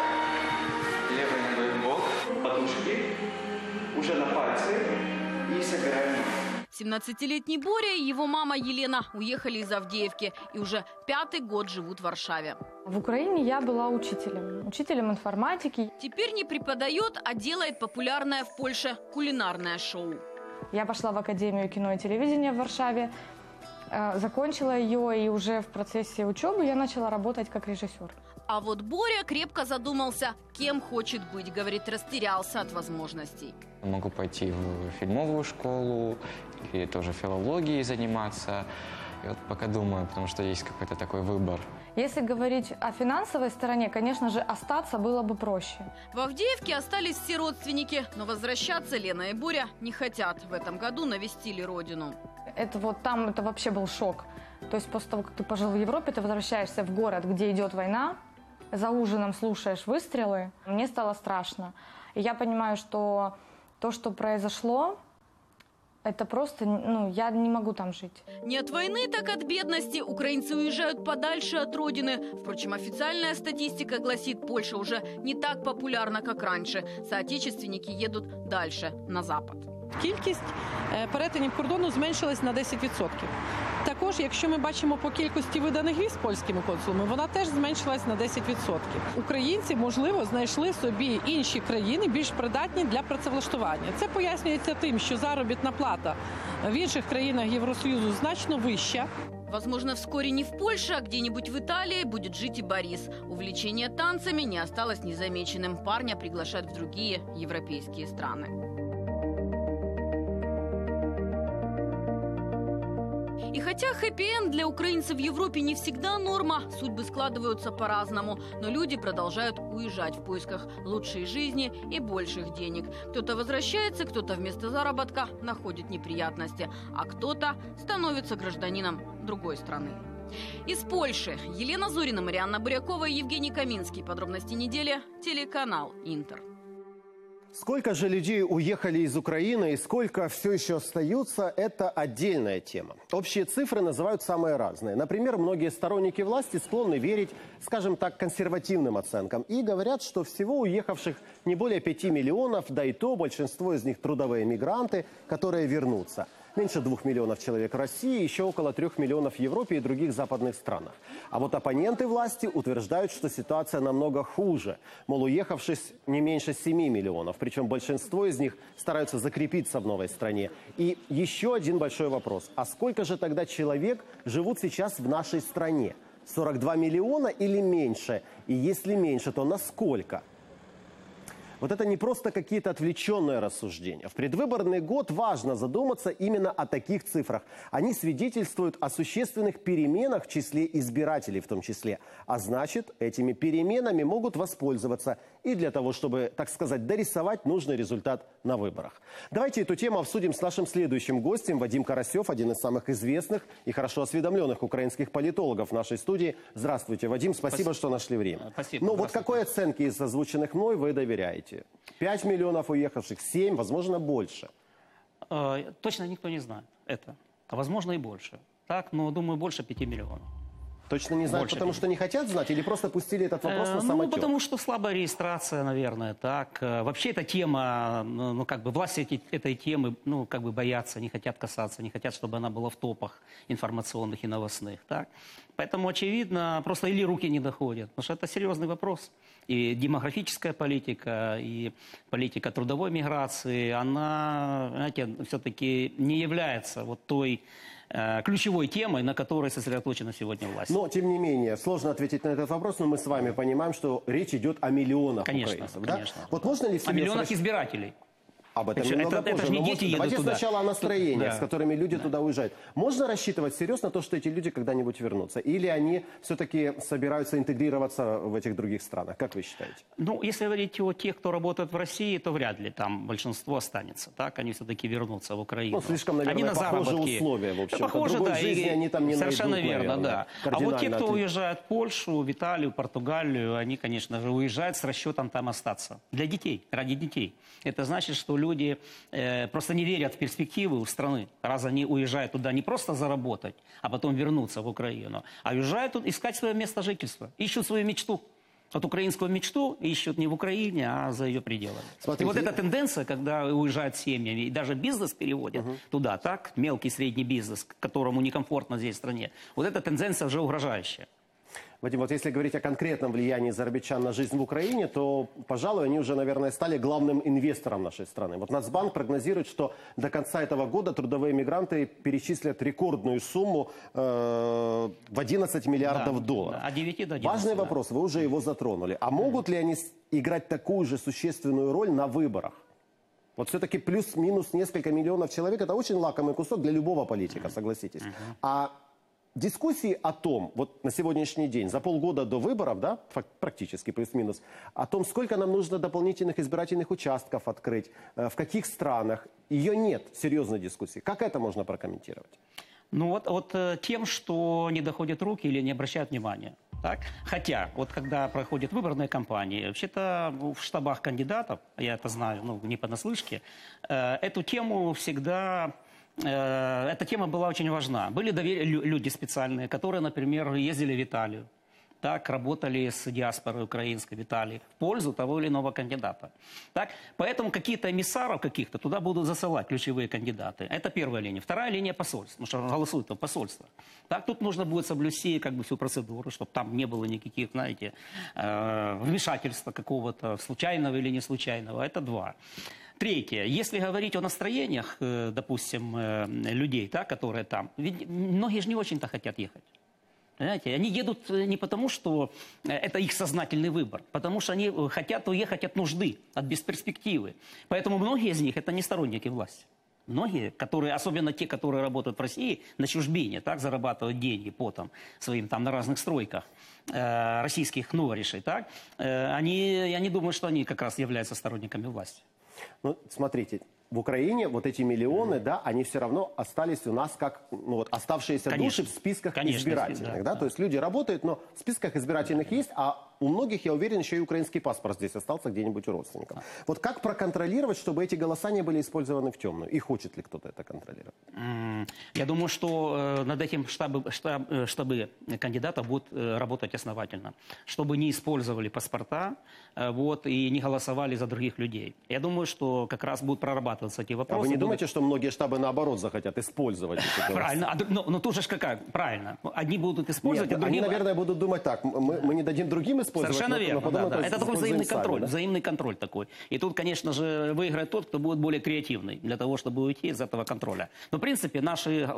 левой ногой в бок, подушки, уже на пальцы и собираем. 17-летний Боря и его мама Елена уехали из Авдеевки и уже пятый год живут в Варшаве. В Украине я была учителем, учителем информатики. Теперь не преподает, а делает популярное в Польше кулинарное шоу. Я пошла в Академию кино и телевидения в Варшаве, э, закончила ее, и уже в процессе учебы я начала работать как режиссер. А вот Боря крепко задумался, кем хочет быть. Говорит, растерялся от возможностей. Могу пойти в фильмовую школу или тоже филологией заниматься. И вот пока думаю, потому что есть какой-то такой выбор. Если говорить о финансовой стороне, конечно же, остаться было бы проще. В Авдеевке остались все родственники, но возвращаться Лена и Боря не хотят. В этом году навестили родину. Это вот там, это вообще был шок. То есть после того, как ты пожил в Европе, ты возвращаешься в город, где идет война, за ужином слушаешь выстрелы. Мне стало страшно. И я понимаю, что то, что произошло, это просто, ну, я не могу там жить. Не от войны, так от бедности. Украинцы уезжают подальше от родины. Впрочем, официальная статистика гласит, Польша уже не так популярна, как раньше. Соотечественники едут дальше, на запад. Кількість е, перетинів кордону зменшилась на 10%. Також, якщо ми бачимо по кількості виданих віз польськими консулами, вона теж зменшилась на 10%. Українці, можливо, знайшли собі інші країни більш придатні для працевлаштування. Це пояснюється тим, що заробітна плата в інших країнах Євросоюзу значно вища. Возможно, вскоре не в Польше, а где-нибудь в Италии будет жить и Борис. Увлечение танцами не осталось незамеченным. Парня приглашают в другие европейские страны. И хотя хэппи-энд для украинцев в Европе не всегда норма, судьбы складываются по-разному, но люди продолжают уезжать в поисках лучшей жизни и больших денег. Кто-то возвращается, кто-то вместо заработка находит неприятности, а кто-то становится гражданином другой страны. Из Польши Елена Зорина, Марианна Бурякова и Евгений Каминский. Подробности недели. Телеканал Интер. Сколько же людей уехали из Украины и сколько все еще остаются, это отдельная тема. Общие цифры называют самые разные. Например, многие сторонники власти склонны верить, скажем так, консервативным оценкам и говорят, что всего уехавших не более 5 миллионов, да и то большинство из них трудовые мигранты, которые вернутся. Меньше двух миллионов человек в России, еще около трех миллионов в Европе и других западных странах. А вот оппоненты власти утверждают, что ситуация намного хуже. Мол, уехавшись не меньше 7 миллионов. Причем большинство из них стараются закрепиться в новой стране. И еще один большой вопрос. А сколько же тогда человек живут сейчас в нашей стране? 42 миллиона или меньше? И если меньше, то насколько? Вот это не просто какие-то отвлеченные рассуждения. В предвыборный год важно задуматься именно о таких цифрах. Они свидетельствуют о существенных переменах в числе избирателей в том числе. А значит, этими переменами могут воспользоваться и для того, чтобы, так сказать, дорисовать нужный результат на выборах. Давайте эту тему обсудим с нашим следующим гостем. Вадим Карасев, один из самых известных и хорошо осведомленных украинских политологов в нашей студии. Здравствуйте, Вадим, спасибо, Спасибо. что нашли время. Спасибо. Ну вот какой оценке из озвученных мной вы доверяете? 5 миллионов уехавших, 7, возможно, больше. Э, Точно никто не знает это. А возможно и больше. Так, но думаю, больше 5 миллионов. Точно не знают, Больше потому что не хотят знать или просто пустили этот вопрос Э, на Ну, самотек? потому что слабая регистрация, наверное, так. Э, Вообще эта тема, ну, ну, как бы власти эти- этой темы, ну, как бы боятся, не хотят касаться, не хотят, чтобы она была в топах информационных и новостных, так. Поэтому, очевидно, просто или руки не доходят, потому что это серьезный вопрос. И демографическая политика, и политика трудовой миграции, она, знаете, все-таки не является вот той ключевой темой, на которой сосредоточена сегодня власть. Но, тем не менее, сложно ответить на этот вопрос, но мы с вами понимаем, что речь идет о миллионах Конечно, украинцев. да? конечно. Вот можно ли О миллионах расч- избирателей. Об этом Это- немного это- это позже. же не Но дети вот едут Давайте туда. сначала о настроениях, Да. с которыми люди туда уезжают. Можно рассчитывать серьезно на то, что эти люди когда-нибудь вернутся? Или они все-таки собираются интегрироваться в этих других странах? Как вы считаете? Ну, если говорить о тех, кто работает в России, то вряд ли там большинство останется. Так, они все-таки вернутся в Украину. Ну, слишком, наверное, они на похожие заработки. условия, в общем-то. Похоже, Другой да. жизни и- они там не Совершенно найдут, верно, наверное, да. А вот те, кто отлично. уезжает в Польшу, в Италию, Португалию, они, конечно же, уезжают с расчетом там остаться. Для детей, ради детей. Это значит, что люди э, просто не верят в перспективы у страны, раз они уезжают туда не просто заработать, а потом вернуться в Украину, а уезжают тут искать свое место жительства, ищут свою мечту. Вот украинскую мечту ищут не в Украине, а за ее пределами. Смотрите, и вот эта тенденция, когда уезжают семьями, и даже бизнес переводят туда, так, мелкий, средний бизнес, которому некомфортно здесь в стране, вот эта тенденция уже угрожающая. Вадим, вот если говорить о конкретном влиянии зарабичан на жизнь в Украине, то, пожалуй, они уже, наверное, стали главным инвестором нашей страны. Вот Нацбанк прогнозирует, что до конца этого года трудовые мигранты перечислят рекордную сумму э, в 11 миллиардов Да, долларов. от 9 до 11, Важный да. вопрос, вы уже его затронули. А могут ли они играть такую же существенную роль на выборах? Вот все-таки плюс-минус несколько миллионов человек – это очень лакомый кусок для любого политика, согласитесь. А дискуссии о том, вот на сегодняшний день, за полгода до выборов, да, практически плюс-минус, о том, сколько нам нужно дополнительных избирательных участков открыть, э, в каких странах, ее нет, серьезной дискуссии. Как это можно прокомментировать? Ну вот, вот э, тем, что не доходят руки или не обращают внимания. Так? Хотя, вот когда проходят выборные кампании, вообще-то ну, в штабах кандидатов, я это знаю, ну, не понаслышке, э, эту тему всегда э, эта тема была очень важна. Были люди специальные, которые, например, ездили в Италию, так, работали с диаспорой украинской в Италии в пользу того или иного кандидата. Так, поэтому какие-то эмиссаров каких-то туда будут засылать ключевые кандидаты. Это первая линия. Вторая линия посольства, потому что голосуют в посольствах. Так, тут нужно будет соблюсти как бы всю процедуру, чтобы там не было никаких, знаете, э, вмешательства какого-то, случайного или не случайного. Это два. Третье. Если говорить о настроениях, э, допустим, э, людей, да, которые там, ведь многие же не очень-то хотят ехать. Понимаете, они едут э, не потому, что это их сознательный выбор, потому что они хотят уехать от нужды, от бесперспективы. Поэтому многие из них это не сторонники власти. Многие, которые, особенно те, которые работают в России на чужбине, так зарабатывают деньги потом своим там на разных стройках российских новоришей, так, они, я не думаю, что они как раз являются сторонниками власти. Ну, смотрите, в Украине вот эти миллионы, да, они все равно остались у нас как ну, вот, оставшиеся Конечно. души в списках Конечно, избирательных. да, Да, То есть люди работают, но в списках избирательных есть, а у многих, я уверен, еще и украинский паспорт здесь остался где-нибудь у родственников. Вот как проконтролировать, чтобы эти голоса не были использованы в темную? И хочет ли кто-то это контролировать? Я думаю, что э, над этим штабы, штаб, э, штабы кандидатов будут э, работать основательно, чтобы не использовали паспорта вот, и не голосовали за других людей. Я думаю, что как раз будут прорабатываться эти А вопросы. вы не думаете, что многие штабы наоборот захотят использовать эти голоса? Правильно. А, д- ну, ну тут же какая? Правильно. Одни будут использовать, Нет, а они, другие... наверное, будут думать так, мы, мы не дадим другим использовать, Совершенно но- но верно. потом да, да. Это такой взаимный сами, контроль. да? Взаимный контроль такой. И тут, конечно же, выиграет тот, кто будет более креативный для того, чтобы уйти из этого контроля. Но, в принципе, наши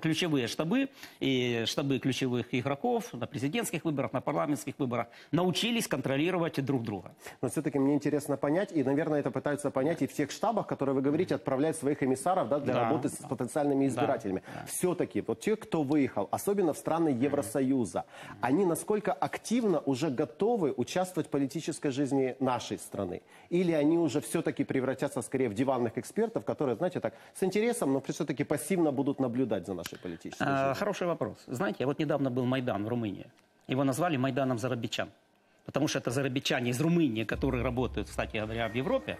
ключевые штабы и штабы ключевых игроков на президентских выборах, на парламентских выборах научились контролировать друг друга. Но все-таки мне интересно понять, и, наверное, это пытаются понять и в тех штабах, которые вы говорите, отправляют своих эмиссаров да, для Да, работы с потенциальными избирателями. Все-таки вот те, кто выехал, особенно в страны Евросоюза, они насколько активно уже готовы участвовать в политической жизни нашей страны? Или они уже все-таки превратятся скорее в диванных экспертов, которые, знаете, так с интересом, но все-таки пассивно будут наблюдать за нашей политической А, жизнью? Хороший вопрос. Знаете, вот недавно был Майдан в Румынии. Его назвали Майданом зарабичан. Потому что это зарабичане из Румынии, которые работают, кстати говоря, в Европе.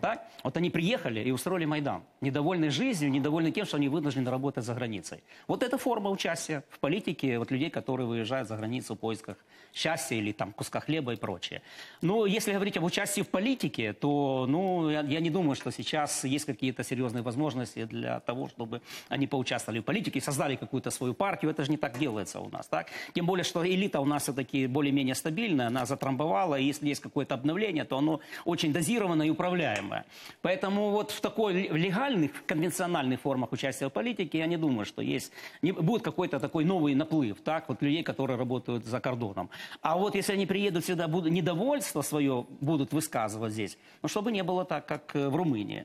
Так? Вот они приехали и устроили Майдан. Недовольны жизнью, недовольны тем, что они вынуждены работать за границей. Вот это форма участия в политике вот людей, которые выезжают за границу в поисках счастья или там куска хлеба и прочее. Но если говорить об участии в политике, то ну, я, я не думаю, что сейчас есть какие-то серьезные возможности для того, чтобы они поучаствовали в политике создали какую-то свою партию. Это же не так делается у нас. Так? Тем более, что элита у нас все-таки более-менее стабильная, она затрамбовала, и если есть какое-то обновление, то оно очень дозированное и управляемое. Поэтому вот в такой легальных, конвенциональных формах участия в политике я не думаю, что есть, не, будет какой-то такой новый наплыв, так, вот людей, которые работают за кордоном. А вот если они приедут сюда, будут, недовольство свое будут высказывать здесь, ну, чтобы не было так, как э, в Румынии.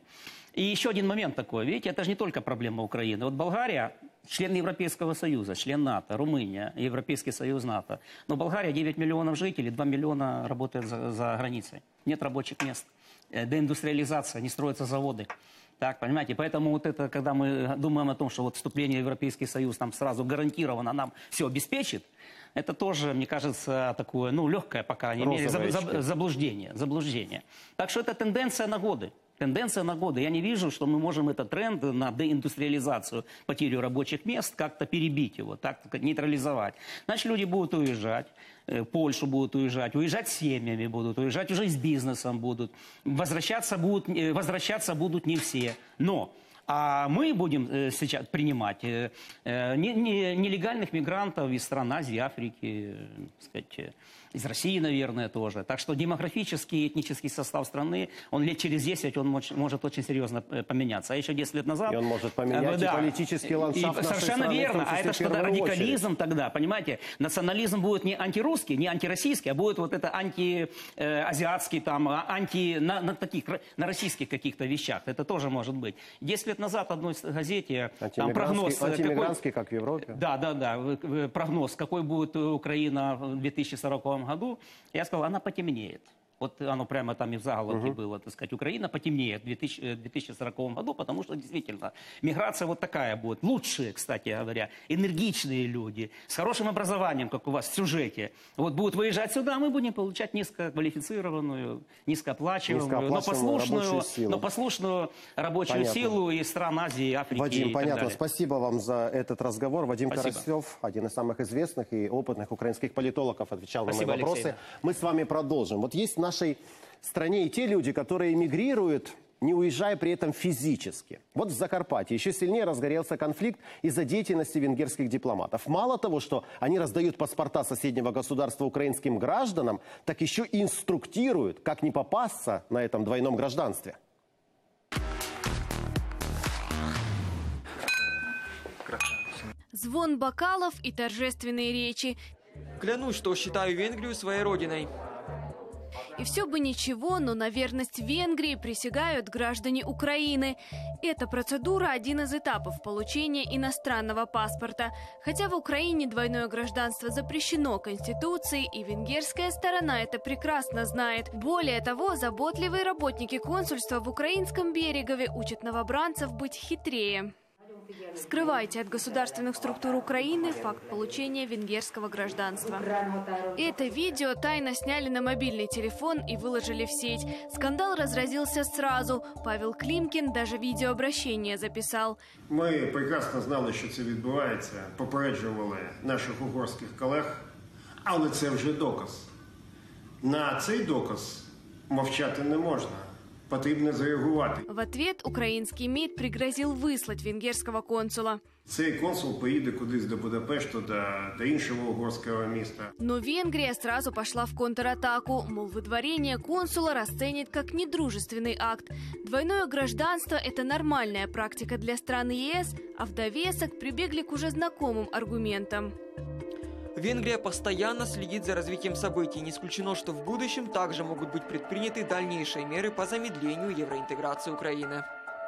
И еще один момент такой, видите, это же не только проблема Украины. Вот Болгария, член Европейского Союза, член НАТО, Румыния, Европейский Союз НАТО. Но Болгария 9 миллионов жителей, 2 миллиона работает за, за границей. Нет рабочих мест. Э, Деиндустриализация, не строятся заводы. Так, понимаете, поэтому вот это, когда мы думаем о том, что вот вступление в Европейский Союз нам сразу гарантированно нам все обеспечит, это тоже, мне кажется, такое, ну, легкое, по крайней мере, заблуждение, заблуждение. Так что это тенденция на годы. Тенденция на годы. Я не вижу, что мы можем этот тренд на деиндустриализацию, потерю рабочих мест, как-то перебить его, так нейтрализовать. Значит, люди будут уезжать, Польшу будут уезжать, уезжать с семьями будут, уезжать уже с бизнесом будут. Возвращаться будут, э, возвращаться будут не все. Но а мы будем э, сейчас принимать э, э, не- не- нелегальных мигрантов из стран Азии, Африки, э, сказать, э, из России, наверное, тоже. Так что демографический, этнический состав страны, он лет через 10 он моч- может очень серьезно э, поменяться. А еще 10 лет назад... И он может поменять э, и политический ландшафт нашей Совершенно страны, верно. А это что то первую очередь. радикализм тогда, понимаете? Национализм будет не антирусский, не антироссийский, а будет вот это антиазиатский, там, а- анти... На, на таких, на российских каких-то вещах. Это тоже может быть. 10 лет назад в одной газете там прогноз... Антимигрантский, э, какой- как в Европе. да, да, да. Прогноз, какой будет э, Украина в 2040 году, я сказал, она потемнеет. Вот оно прямо там и в заголовке было, так сказать, Украина потемнеет в 2000, э, 2040 году, потому что действительно миграция вот такая будет. Лучшие, кстати говоря, энергичные люди, с хорошим образованием, как у вас в сюжете, вот будут выезжать сюда, а мы будем получать низкоквалифицированную, низкооплачиваемую, но Низкооплачиваемую послушную, рабочую силу. но послушную рабочую Понятно. силу из стран Азии, Африки и Вадим, понятно. далее. Спасибо вам за этот разговор. Вадим Спасибо. Карасев, один из самых известных и опытных украинских политологов, отвечал Спасибо, на мои вопросы. Алексей. Мы с вами продолжим. Вот есть в нашей стране и те люди, которые эмигрируют, не уезжая при этом физически. Вот в Закарпатье еще сильнее разгорелся конфликт из-за деятельности венгерских дипломатов. Мало того, что они раздают паспорта соседнего государства украинским гражданам, так еще и инструктируют, как не попасться на этом двойном гражданстве. Звон бокалов и торжественные речи. Клянусь, что считаю Венгрию своей родиной. И все бы ничего, но на верность Венгрии присягают граждане Украины. Эта процедура – один из этапов получения иностранного паспорта. Хотя в Украине двойное гражданство запрещено Конституцией, и венгерская сторона это прекрасно знает. Более того, заботливые работники консульства в украинском Берегове учат новобранцев быть хитрее. Скрывайте от государственных структур Украины факт получения венгерского гражданства. Это видео тайно сняли на мобильный телефон и выложили в сеть. Скандал разразился сразу. Павел Климкин даже видеообращение записал. Ми прекрасно знали, що це відбувається, попереджували наших угорських колег, але це вже доказ. На цей доказ мовчати не можна. Потрібно зреагувати. В ответ украинский МИД пригрозил выслать венгерского консула. Цей консул поїде кудись до Будапешту, до, до іншого угорського міста. Но Венгрия сразу пошла в контратаку, мол, выдворение консула расценит как недружественный акт. Двойное гражданство – это нормальная практика для стран ЕС, а в довесок прибегли к уже знакомым аргументам. Венгрия постоянно следит за развитием событий. Не исключено, что в будущем также могут быть предприняты дальнейшие меры по замедлению евроинтеграции Украины.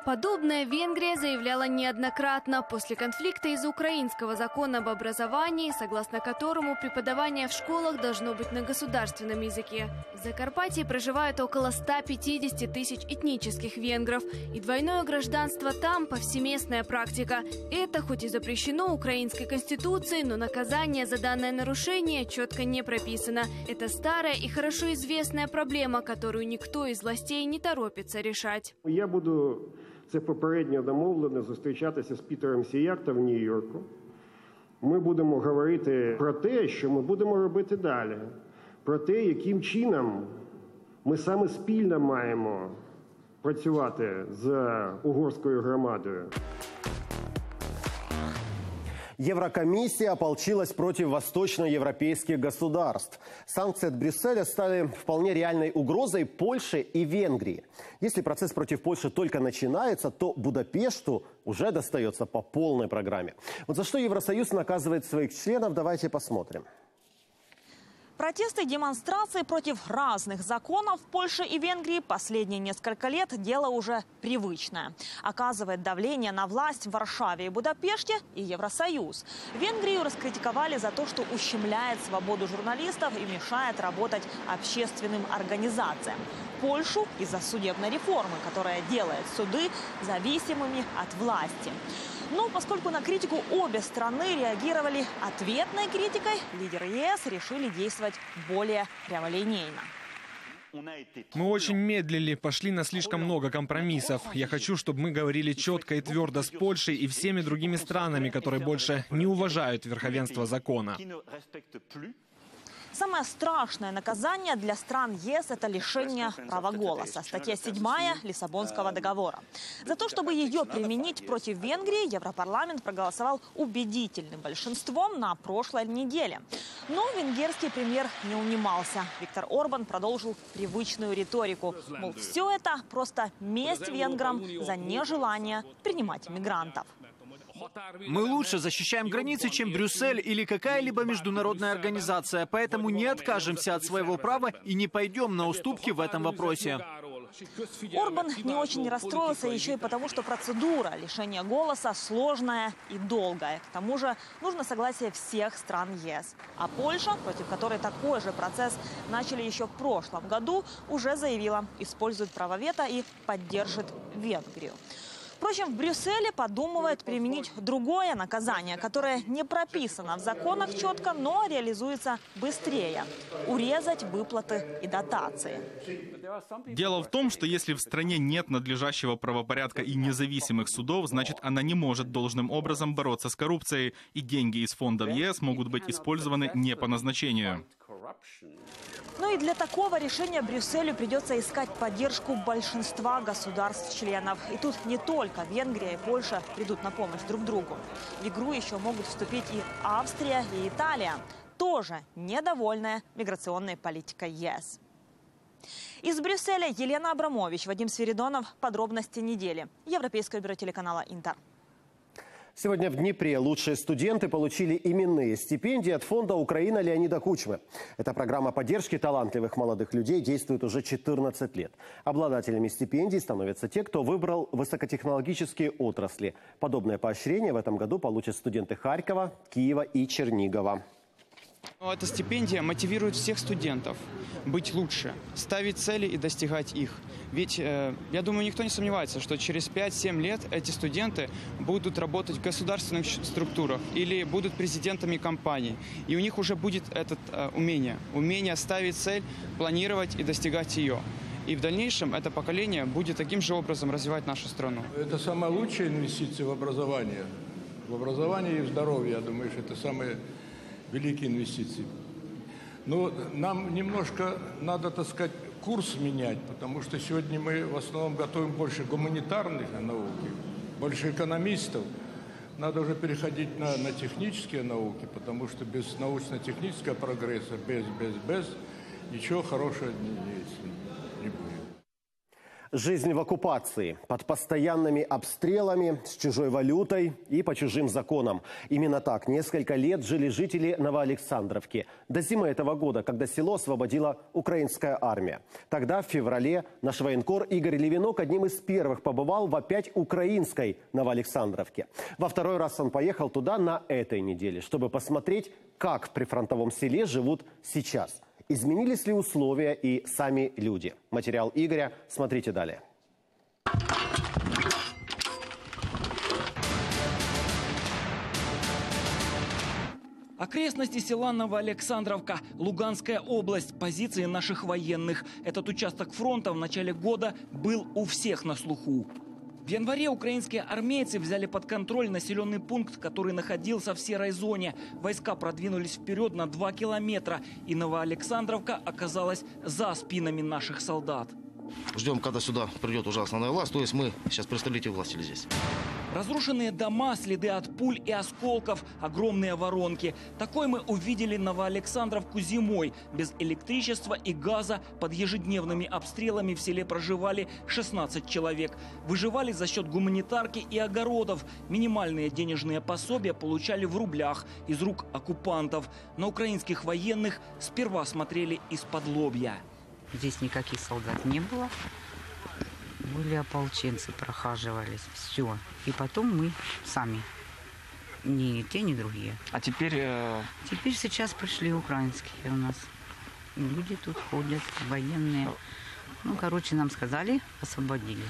Подобное Венгрия заявляла неоднократно после конфликта из-за украинского закона об образовании, согласно которому преподавание в школах должно быть на государственном языке. В Закарпатье проживают около 150 тысяч этнических венгров, и двойное гражданство там – повсеместная практика. Это хоть и запрещено украинской конституцией, но наказание за данное нарушение четко не прописано. Это старая и хорошо известная проблема, которую никто из властей не торопится решать. Я буду це попередньо домовлено зустрічатися з Пітером Сіярта в Нью-Йорку. Ми будемо говорити про те, що ми будемо робити далі, про те, яким чином ми саме спільно маємо працювати з угорською громадою. Еврокомиссия ополчилась против восточноевропейских государств. Санкции от Брюсселя стали вполне реальной угрозой Польше и Венгрии. Если процесс против Польши только начинается, то Будапешту уже достается по полной программе. Вот за что Евросоюз наказывает своих членов, давайте посмотрим. Протесты и демонстрации против разных законов в Польше и Венгрии последние несколько лет – дело уже привычное. Оказывает давление на власть в Варшаве и Будапеште и Евросоюз. Венгрию раскритиковали за то, что ущемляет свободу журналистов и мешает работать общественным организациям. Польшу из-за судебной реформы, которая делает суды зависимыми от власти. Но поскольку на критику обе страны реагировали ответной критикой, лидеры ЕС решили действовать более прямолинейно. Мы очень медлили, пошли на слишком много компромиссов. Я хочу, чтобы мы говорили четко и твердо с Польшей и всеми другими странами, которые больше не уважают верховенство закона. Самое страшное наказание для стран ЕС – это лишение права голоса. Статья 7 Лиссабонского договора. За то, чтобы ее применить против Венгрии, Европарламент проголосовал убедительным большинством на прошлой неделе. Но венгерский премьер не унимался. Виктор Орбан продолжил привычную риторику. Мол, все это просто месть венграм за нежелание принимать мигрантов. Мы лучше защищаем границы, чем Брюссель или какая-либо международная организация, поэтому не откажемся от своего права и не пойдем на уступки в этом вопросе. Орбан не очень расстроился еще и потому, что процедура лишения голоса сложная и долгая. К тому же нужно согласие всех стран ЕС. А Польша, против которой такой же процесс начали еще в прошлом году, уже заявила, использует право вето и поддержит Венгрию. Впрочем, в Брюсселе подумывают применить другое наказание, которое не прописано в законах четко, но реализуется быстрее. Урезать выплаты и дотации. Дело в том, что если в стране нет надлежащего правопорядка и независимых судов, значит она не может должным образом бороться с коррупцией, и деньги из фондов ЕС могут быть использованы не по назначению. Но и для такого решения Брюсселю придется искать поддержку большинства государств-членов. И тут не только Венгрия и Польша придут на помощь друг другу. В игру еще могут вступить и Австрия, и Италия, тоже недовольная миграционной политикой ЕС. Из Брюсселя Елена Абрамович, Вадим Свиридонов. Подробности недели. Европейское бюро телеканала «Интер». Сегодня в Днепре лучшие студенты получили именные стипендии от фонда «Украина» Леонида Кучмы. Эта программа поддержки талантливых молодых людей действует уже 14 лет. Обладателями стипендий становятся те, кто выбрал высокотехнологические отрасли. Подобное поощрение в этом году получат студенты Харькова, Киева и Чернигова. Эта стипендия мотивирует всех студентов быть лучше, ставить цели и достигать их. Ведь, э, я думаю, никто не сомневается, что через 5-7 лет эти студенты будут работать в государственных структурах или будут президентами компаний. И у них уже будет это э, умение. Умение ставить цель, планировать и достигать ее. И в дальнейшем это поколение будет таким же образом развивать нашу страну. Это самая лучшая инвестиция в образование. В образование и в здоровье, я думаю, что это самые великие инвестиции. Но нам немножко надо, так сказать, курс менять, потому что сегодня мы в основном готовим больше гуманитарных науки, больше экономистов. Надо уже переходить на, на технические науки, потому что без научно-технического прогресса, без, без, без, ничего хорошего не, будет. Жизнь в оккупации, под постоянными обстрелами, с чужой валютой и по чужим законам. Именно так несколько лет жили жители Новоалександровки. До зимы этого года, когда село освободила украинская армия. Тогда, в феврале, наш военкор Игорь Левинок одним из первых побывал в опять украинской Новоалександровке. Во второй раз он поехал туда на этой неделе, чтобы посмотреть, как в прифронтовом селе живут сейчас – Изменились ли условия и сами люди? Материал Игоря смотрите далее. Окрестности села Новоалександровка, Луганская область, позиции наших военных. Этот участок фронта в начале года был у всех на слуху. В январе украинские армейцы взяли под контроль населенный пункт, который находился в серой зоне. Войска продвинулись вперед на 2 километра, и Новоалександровка оказалась за спинами наших солдат. Ждем, когда сюда придет уже основная власть, то есть мы сейчас представители власти здесь. Разрушенные дома, следы от пуль и осколков, огромные воронки. Такой мы увидели Новоалександровку зимой. Без электричества и газа под ежедневными обстрелами в селе проживали 16 человек. Выживали за счет гуманитарки и огородов. Минимальные денежные пособия получали в рублях из рук оккупантов. На украинских военных сперва смотрели из-под лобья. Здесь никаких солдат не было. Были ополченцы, прохаживались. Все. И потом мы сами. Ни те, ни другие. А теперь... Э... Теперь сейчас пришли украинские у нас. Люди тут ходят, военные. Ну, короче, нам сказали, освободили.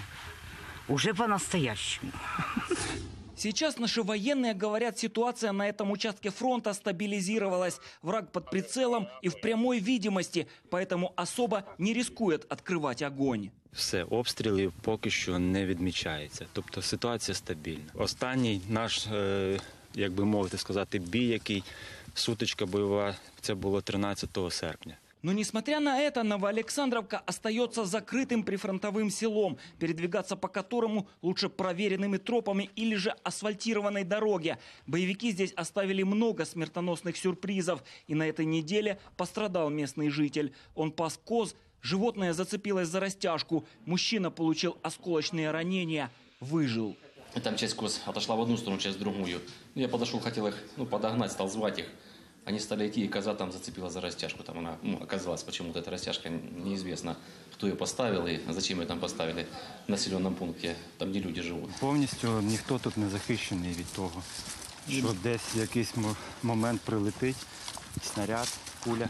Уже по-настоящему. Сейчас наши военные говорят, ситуация на этом участке фронта стабилизировалась. Враг под прицелом и в прямой видимости, поэтому особо не рискует открывать огонь. Все, обстрілів поки що не відмічається. Тобто ситуація стабільна. Останній наш, е, як би мовити сказати, бій, який сутичка бойова, це було 13 серпня. Но несмотря на это, Новоалександровка остается закрытым прифронтовым селом, передвигаться по которому лучше проверенными тропами или же асфальтированной дороге. Боевики здесь оставили много смертоносных сюрпризов. И на этой неделе пострадал местный житель. Он пас коз, животное зацепилось за растяжку. Мужчина получил осколочные ранения, выжил. Там часть коз отошла в одну сторону, часть в другую. Я подошел, хотел их ну, подогнать, стал звать их. Они стали идти, и коза там зацепила за растяжку. Там она, ну, оказалась почему-то эта растяжка, неизвестно, кто ее поставил и зачем ее там поставили в населенном пункте, там, где люди живут. Повністю ніхто тут не захищений від того, що десь в якийсь мо- момент прилетить снаряд, куля.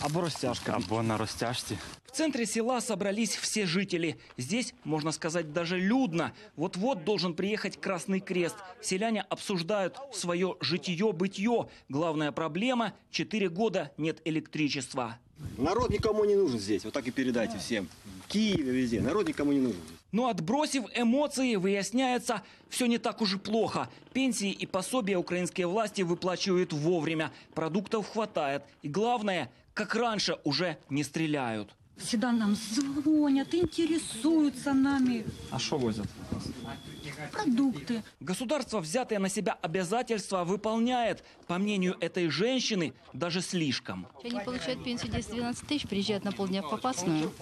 Або розтяжка. Або на розтяжці. В центре села собрались все жители. Здесь, можно сказать, даже людно. Вот-вот должен приехать Красный Крест. Селяне обсуждают свое житье-бытие. Главная проблема – 4 года нет электричества. Народ никому не нужен здесь. Вот так и передайте всем. В Киеве, везде. Народ никому не нужен. Но отбросив эмоции, выясняется, все не так уж и плохо. Пенсии и пособия украинские власти выплачивают вовремя. Продуктов хватает. И главное, как раньше, уже не стреляют. Всегда нам звонят, интересуются нами. А что возят? Продукты. Государство, взятое на себя обязательства, выполняет, по мнению этой женщины, даже слишком. Они получают пенсию 10-12 тысяч, приезжают на полдня в Попасную,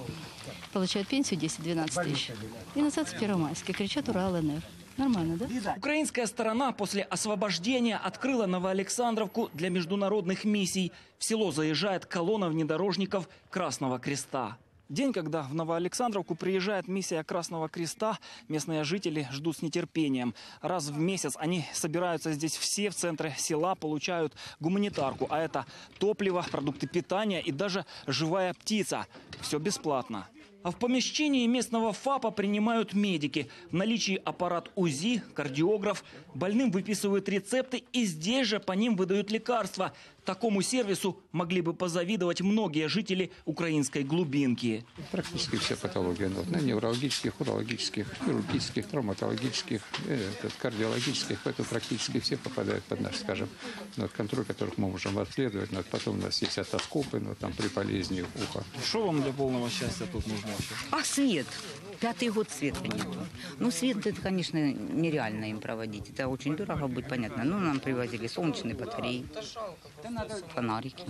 получают пенсию 10-12 тысяч. И назад с Первомайска кричат «Ура, ЛНР». Нормально, да? Украинская сторона после освобождения открыла Новоалександровку для международных миссий. В село заезжает колонна внедорожников Красного Креста. День, когда в Новоалександровку приезжает миссия Красного Креста, местные жители ждут с нетерпением. Раз в месяц они собираются здесь все в центре села, получают гуманитарку. А это топливо, продукты питания и даже живая птица. Все бесплатно. А в помещении местного ФАПа принимают медики. В наличии аппарат УЗИ, кардиограф. Больным выписывают рецепты и здесь же по ним выдают лекарства. Такому сервису могли бы позавидовать многие жители украинской глубинки. Практически все патологии. Ну, на неврологических, урологических, хирургических, травматологических, э, кардиологических. Это практически все попадают под наш, скажем, ну, контроль, которых мы можем обследовать. Ну, вот потом у нас есть отоскопы, ну, там при болезни уха. Что вам для полного счастья тут нужно вообще? А свет? Пятый год света нету. Ну, свет это, конечно, нереально им проводить. Это очень дорого будет, понятно. Ну, нам привозили солнечные батареи, фонарики.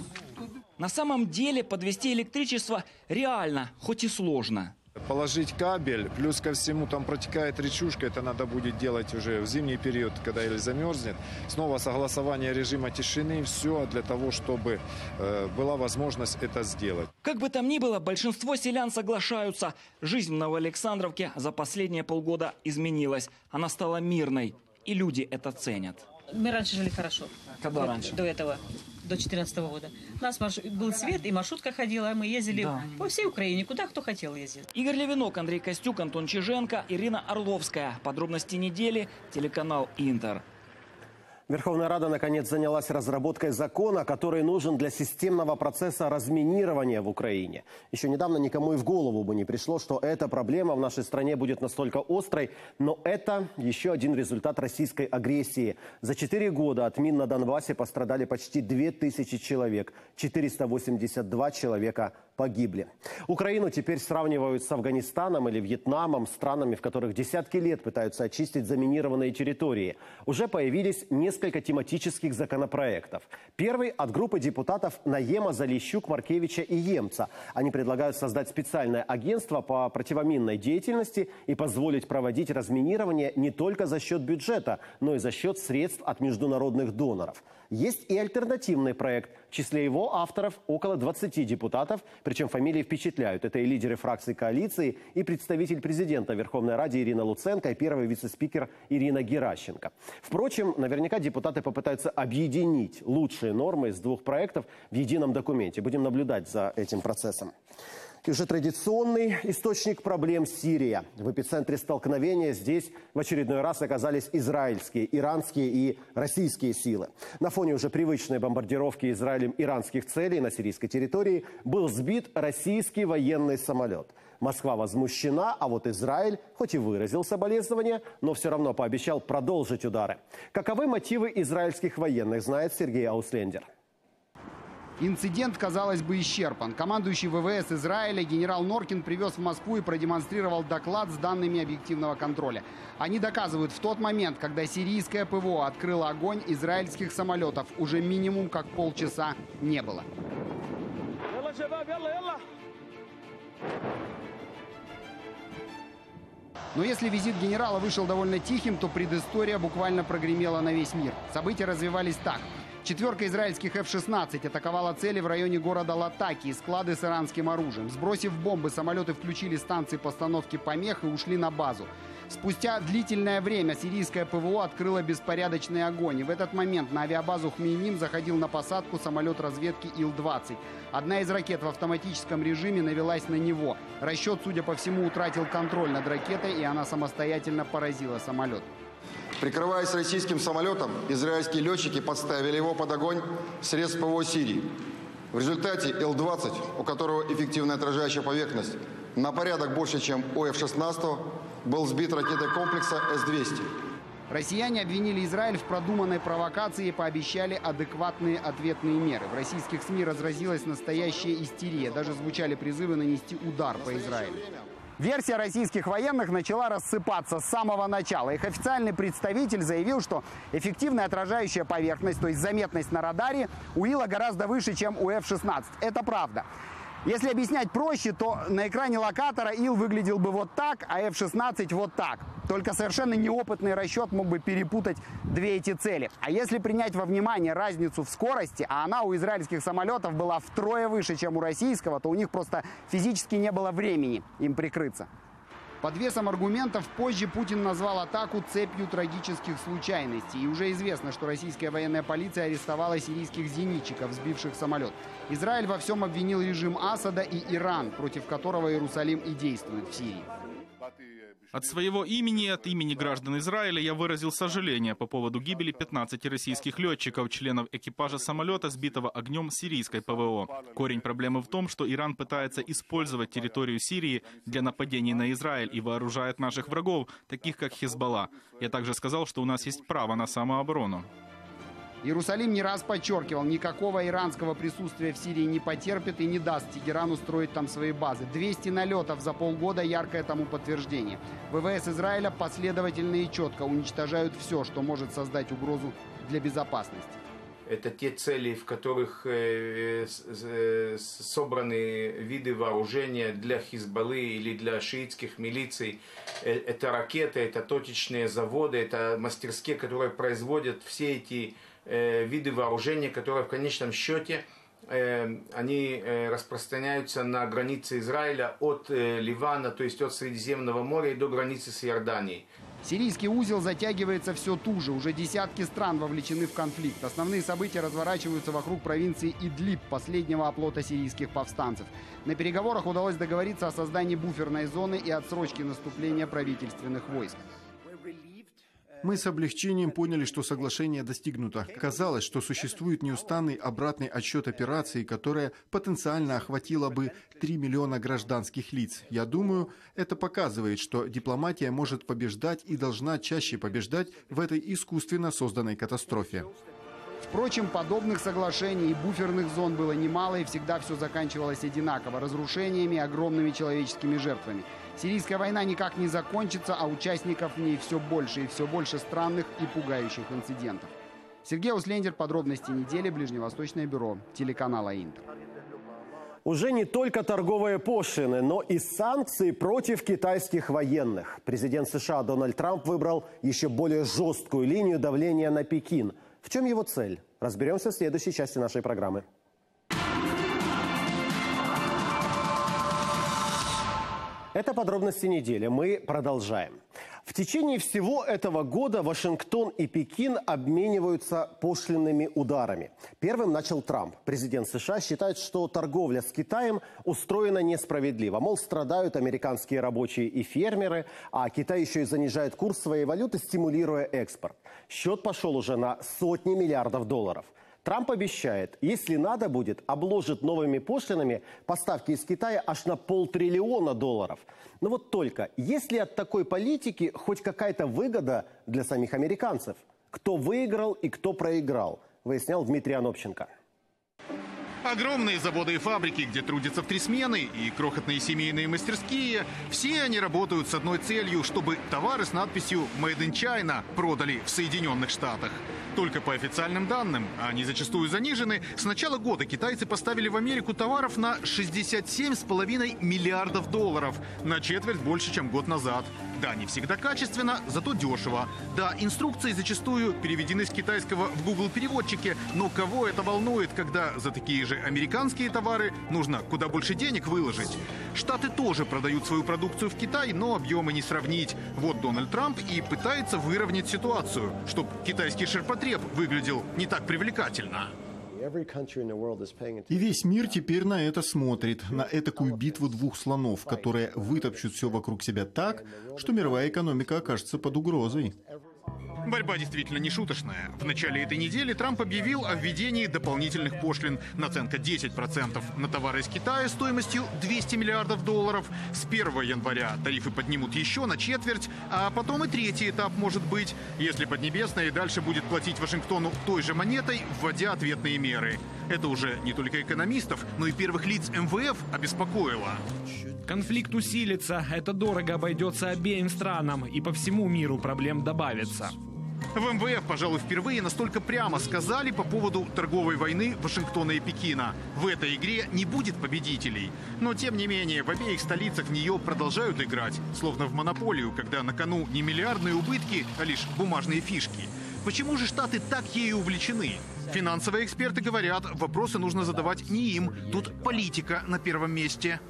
На самом деле подвести электричество реально, хоть и сложно. Положить кабель, плюс ко всему там протекает речушка, это надо будет делать уже в зимний период, когда или замерзнет. Снова согласование режима тишины, все для того, чтобы э, была возможность это сделать. Как бы там ни было, большинство селян соглашаются. Жизнь в Новоалександровке за последние полгода изменилась. Она стала мирной. И люди это ценят. Мы раньше жили хорошо. Когда Вот раньше? До этого, до 2014 года. У нас был свет, и маршрутка ходила, мы ездили Да. по всей Украине, куда кто хотел ездить. Игорь Левинок, Андрей Костюк, Антон Чиженко, Ирина Орловская. Подробности недели. Телеканал Интер. Верховная Рада наконец занялась разработкой закона, который нужен для системного процесса разминирования в Украине. Еще недавно никому и в голову бы не пришло, что эта проблема в нашей стране будет настолько острой, но это еще один результат российской агрессии. За четыре года от мин на Донбассе пострадали почти 2000 человек, 482 человека погибли. Украину теперь сравнивают с Афганистаном или Вьетнамом, странами, в которых десятки лет пытаются очистить заминированные территории. Уже появились несколько тематических законопроектов. Первый от группы депутатов Наема, Залищук, Маркевича и Емца. Они предлагают создать специальное агентство по противоминной деятельности и позволить проводить разминирование не только за счет бюджета, но и за счет средств от международных доноров. Есть и альтернативный проект. В числе его авторов около 20 депутатов, причем фамилии впечатляют. Это и лидеры фракции коалиции, и представитель президента Верховной Ради Ирина Луценко, и первый вице-спикер Ирина Геращенко. Впрочем, наверняка депутаты попытаются объединить лучшие нормы из двух проектов в едином документе. Будем наблюдать за этим процессом. И уже традиционный источник проблем – Сирия. В эпицентре столкновения здесь в очередной раз оказались израильские, иранские и российские силы. На фоне уже привычной бомбардировки Израилем иранских целей на сирийской территории был сбит российский военный самолет. Москва возмущена, а вот Израиль, хоть и выразил соболезнования, но все равно пообещал продолжить удары. Каковы мотивы израильских военных, знает Сергей Ауслендер. Инцидент, казалось бы, исчерпан. Командующий ВВС Израиля генерал Норкин привез в Москву и продемонстрировал доклад с данными объективного контроля. Они доказывают, в тот момент, когда сирийское ПВО открыло огонь, израильских самолетов уже минимум как полчаса не было. Но если визит генерала вышел довольно тихим, то предыстория буквально прогремела на весь мир. События развивались так. Четверка израильских F-16 атаковала цели в районе города Латаки и склады с иранским оружием. Сбросив бомбы, самолеты включили станции постановки помех и ушли на базу. Спустя длительное время сирийское ПВО открыло беспорядочный огонь. И в этот момент на авиабазу Хмейним заходил на посадку самолет разведки Ил-20. Одна из ракет в автоматическом режиме навелась на него. Расчет, судя по всему, утратил контроль над ракетой, и она самостоятельно поразила самолет. Прикрываясь российским самолетом, израильские летчики подставили его под огонь средств ПВО Сирии. В результате Ил-20, у которого эффективная отражающая поверхность на порядок больше, чем у F-16, был сбит ракетой комплекса С-200. Россияне обвинили Израиль в продуманной провокации и пообещали адекватные ответные меры. В российских СМИ разразилась настоящая истерия. Даже звучали призывы нанести удар по Израилю. Версия российских военных начала рассыпаться с самого начала. Их официальный представитель заявил, что эффективная отражающая поверхность, то есть заметность на радаре, у Ила гораздо выше, чем у F-16. Это правда. Если объяснять проще, то на экране локатора Ил выглядел бы вот так, а F-16 вот так. Только совершенно неопытный расчет мог бы перепутать две эти цели. А если принять во внимание разницу в скорости, а она у израильских самолетов была втрое выше, чем у российского, то у них просто физически не было времени им прикрыться. Под весом аргументов позже Путин назвал атаку цепью трагических случайностей. И уже известно, что российская военная полиция арестовала сирийских зенитчиков, сбивших самолет. Израиль во всем обвинил режим Асада и Иран, против которого Иерусалим и действует в Сирии. От своего имени и от имени граждан Израиля я выразил сожаление по поводу гибели 15 российских летчиков, членов экипажа самолета, сбитого огнем сирийской ПВО. Корень проблемы в том, что Иран пытается использовать территорию Сирии для нападений на Израиль и вооружает наших врагов, таких как Хизбалла. Я также сказал, что у нас есть право на самооборону. Иерусалим не раз подчеркивал, никакого иранского присутствия в Сирии не потерпит и не даст Тегерану строить там свои базы. 200 налетов за полгода – яркое тому подтверждение. ВВС Израиля последовательно и четко уничтожают все, что может создать угрозу для безопасности. Это те цели, в которых э, э, собраны виды вооружения для Хизбаллы или для шиитских милиций. Э, это ракеты, это точечные заводы, это мастерские, которые производят все эти Э, виды вооружения, которые в конечном счете э, они э, распространяются на границе Израиля от Ливана, то есть от Средиземного моря до границы с Иорданией. Сирийский узел затягивается все туже. Уже десятки стран вовлечены в конфликт. Основные события разворачиваются вокруг провинции Идлиб, последнего оплота сирийских повстанцев. На переговорах удалось договориться о создании буферной зоны и отсрочке наступления правительственных войск. Мы с облегчением поняли, что соглашение достигнуто. Казалось, что существует неустанный обратный отсчет операции, которая потенциально охватила бы 3 миллиона гражданских лиц. Я думаю, это показывает, что дипломатия может побеждать и должна чаще побеждать в этой искусственно созданной катастрофе. Впрочем, подобных соглашений и буферных зон было немало, и всегда все заканчивалось одинаково – разрушениями огромными человеческими жертвами. Сирийская война никак не закончится, а участников в ней все больше и все больше странных и пугающих инцидентов. Сергей Услендер, подробности недели, Ближневосточное бюро, телеканала Интер. Уже не только торговые пошлины, но и санкции против китайских военных. Президент США Дональд Трамп выбрал еще более жесткую линию давления на Пекин. В чем его цель? Разберемся в следующей части нашей программы. Это подробности недели. Мы продолжаем. В течение всего этого года Вашингтон и Пекин обмениваются пошлинными ударами. Первым начал Трамп. Президент США считает, что торговля с Китаем устроена несправедливо. Мол, страдают американские рабочие и фермеры, а Китай еще и занижает курс своей валюты, стимулируя экспорт. Счет пошел уже на сотни миллиардов долларов. Трамп обещает, если надо будет, обложит новыми пошлинами поставки из Китая аж на полтриллиона долларов. Но вот только, есть ли от такой политики хоть какая-то выгода для самих американцев? Кто выиграл и кто проиграл, выяснял Дмитрий Анопченко. Огромные заводы и фабрики, где трудятся в три смены, и крохотные семейные мастерские, все они работают с одной целью, чтобы товары с надписью «Made in China» продали в Соединенных Штатах. Только по официальным данным, они зачастую занижены, с начала года китайцы поставили в Америку товаров на 67,5 миллиардов долларов, на четверть больше, чем год назад. Да, не всегда качественно, зато дешево. Да, инструкции зачастую переведены с китайского в Google переводчике, но кого это волнует, когда за такие же американские товары нужно куда больше денег выложить? Штаты тоже продают свою продукцию в Китай, но объемы не сравнить. Вот Дональд Трамп и пытается выровнять ситуацию, чтобы китайский ширпотреб выглядел не так привлекательно. И весь мир теперь на это смотрит, на этакую битву двух слонов, которые вытопчут все вокруг себя так, что мировая экономика окажется под угрозой. Борьба действительно не шуточная. В начале этой недели Трамп объявил о введении дополнительных пошлин. Наценка 10% на товары из Китая стоимостью 200 миллиардов долларов. С 1 января тарифы поднимут еще на четверть, а потом и третий этап может быть, если Поднебесная и дальше будет платить Вашингтону той же монетой, вводя ответные меры. Это уже не только экономистов, но и первых лиц МВФ обеспокоило. Конфликт усилится, это дорого обойдется обеим странам, и по всему миру проблем добавится. В МВФ, пожалуй, впервые настолько прямо сказали по поводу торговой войны Вашингтона и Пекина. В этой игре не будет победителей. Но, тем не менее, в обеих столицах в нее продолжают играть, словно в монополию, когда на кону не миллиардные убытки, а лишь бумажные фишки. Почему же Штаты так ею увлечены? Финансовые эксперты говорят, вопросы нужно задавать не им, тут политика на первом месте.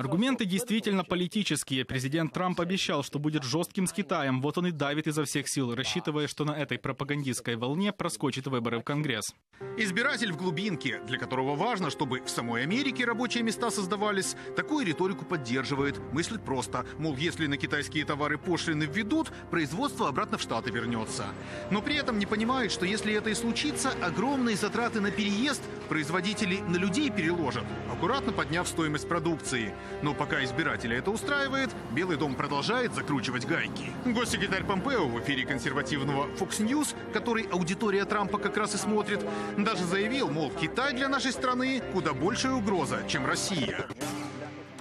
Аргументы действительно политические. Президент Трамп обещал, что будет жестким с Китаем. Вот он и давит изо всех сил, рассчитывая, что на этой пропагандистской волне проскочит выборы в Конгресс. Избиратель в глубинке, для которого важно, чтобы в самой Америке рабочие места создавались, такую риторику поддерживает. Мыслит просто, мол, если на китайские товары пошлины введут, производство обратно в Штаты вернется. Но при этом не понимает, что если это и случится, огромные затраты на переезд производители на людей переложат, аккуратно подняв стоимость продукции. Но пока избирателя это устраивает, Белый дом продолжает закручивать гайки. Госсекретарь Помпео в эфире консервативного Fox News, который аудитория Трампа как раз и смотрит, даже заявил, мол, Китай для нашей страны куда большая угроза, чем Россия.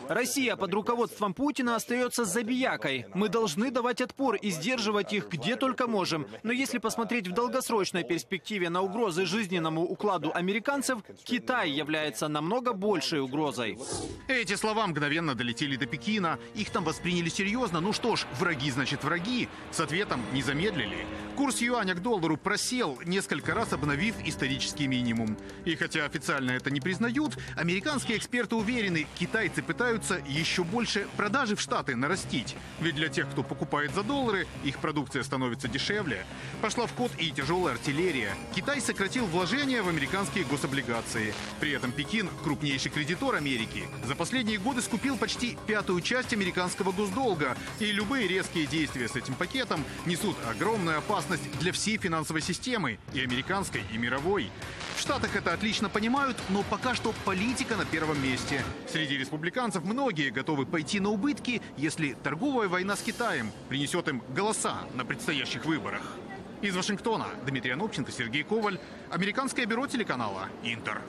Россия под руководством Путина остается забиякой. Мы должны давать отпор и сдерживать их где только можем. Но если посмотреть в долгосрочной перспективе на угрозы жизненному укладу американцев, Китай является намного большей угрозой. Эти слова мгновенно долетели до Пекина. Их там восприняли серьезно. Ну что ж, враги значит враги. С ответом не замедлили. Курс юаня к доллару просел, несколько раз обновив исторический минимум. И хотя официально это не признают, американские эксперты уверены, китайцы пытаются еще больше продажи в Штаты нарастить. Ведь для тех, кто покупает за доллары, их продукция становится дешевле. Пошла в ход и тяжелая артиллерия. Китай сократил вложения в американские гособлигации. При этом Пекин, крупнейший кредитор Америки, за последние годы скупил почти пятую часть американского госдолга. И любые резкие действия с этим пакетом несут огромную опасность для всей финансовой системы, и американской, и мировой. В Штатах это отлично понимают, но пока что политика на первом месте. Среди республиканцев многие готовы пойти на убытки, если торговая война с Китаем принесет им голоса на предстоящих выборах. Из Вашингтона Дмитрий Анопченко, Сергей Коваль, Американское бюро телеканала «Интер».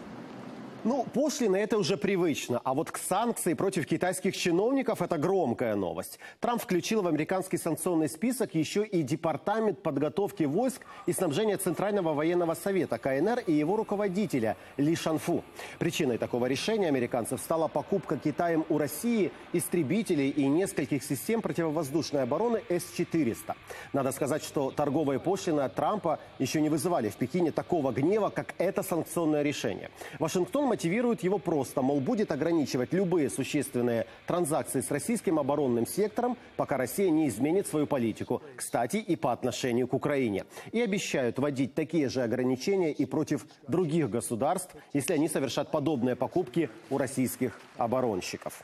Ну, пошлины это уже привычно, а вот к санкции против китайских чиновников это громкая новость. Трамп включил в американский санкционный список еще и Департамент подготовки войск и снабжения Центрального военного совета КНР и его руководителя Ли Шанфу. Причиной такого решения американцев стала покупка Китаем у России истребителей и нескольких систем противовоздушной обороны С-400. Надо сказать, что торговые пошлины от Трампа еще не вызывали в Пекине такого гнева, как это санкционное решение. Вашингтон мотивирует его просто, мол, будет ограничивать любые существенные транзакции с российским оборонным сектором, пока Россия не изменит свою политику, кстати, и по отношению к Украине. И обещают вводить такие же ограничения и против других государств, если они совершат подобные покупки у российских оборонщиков.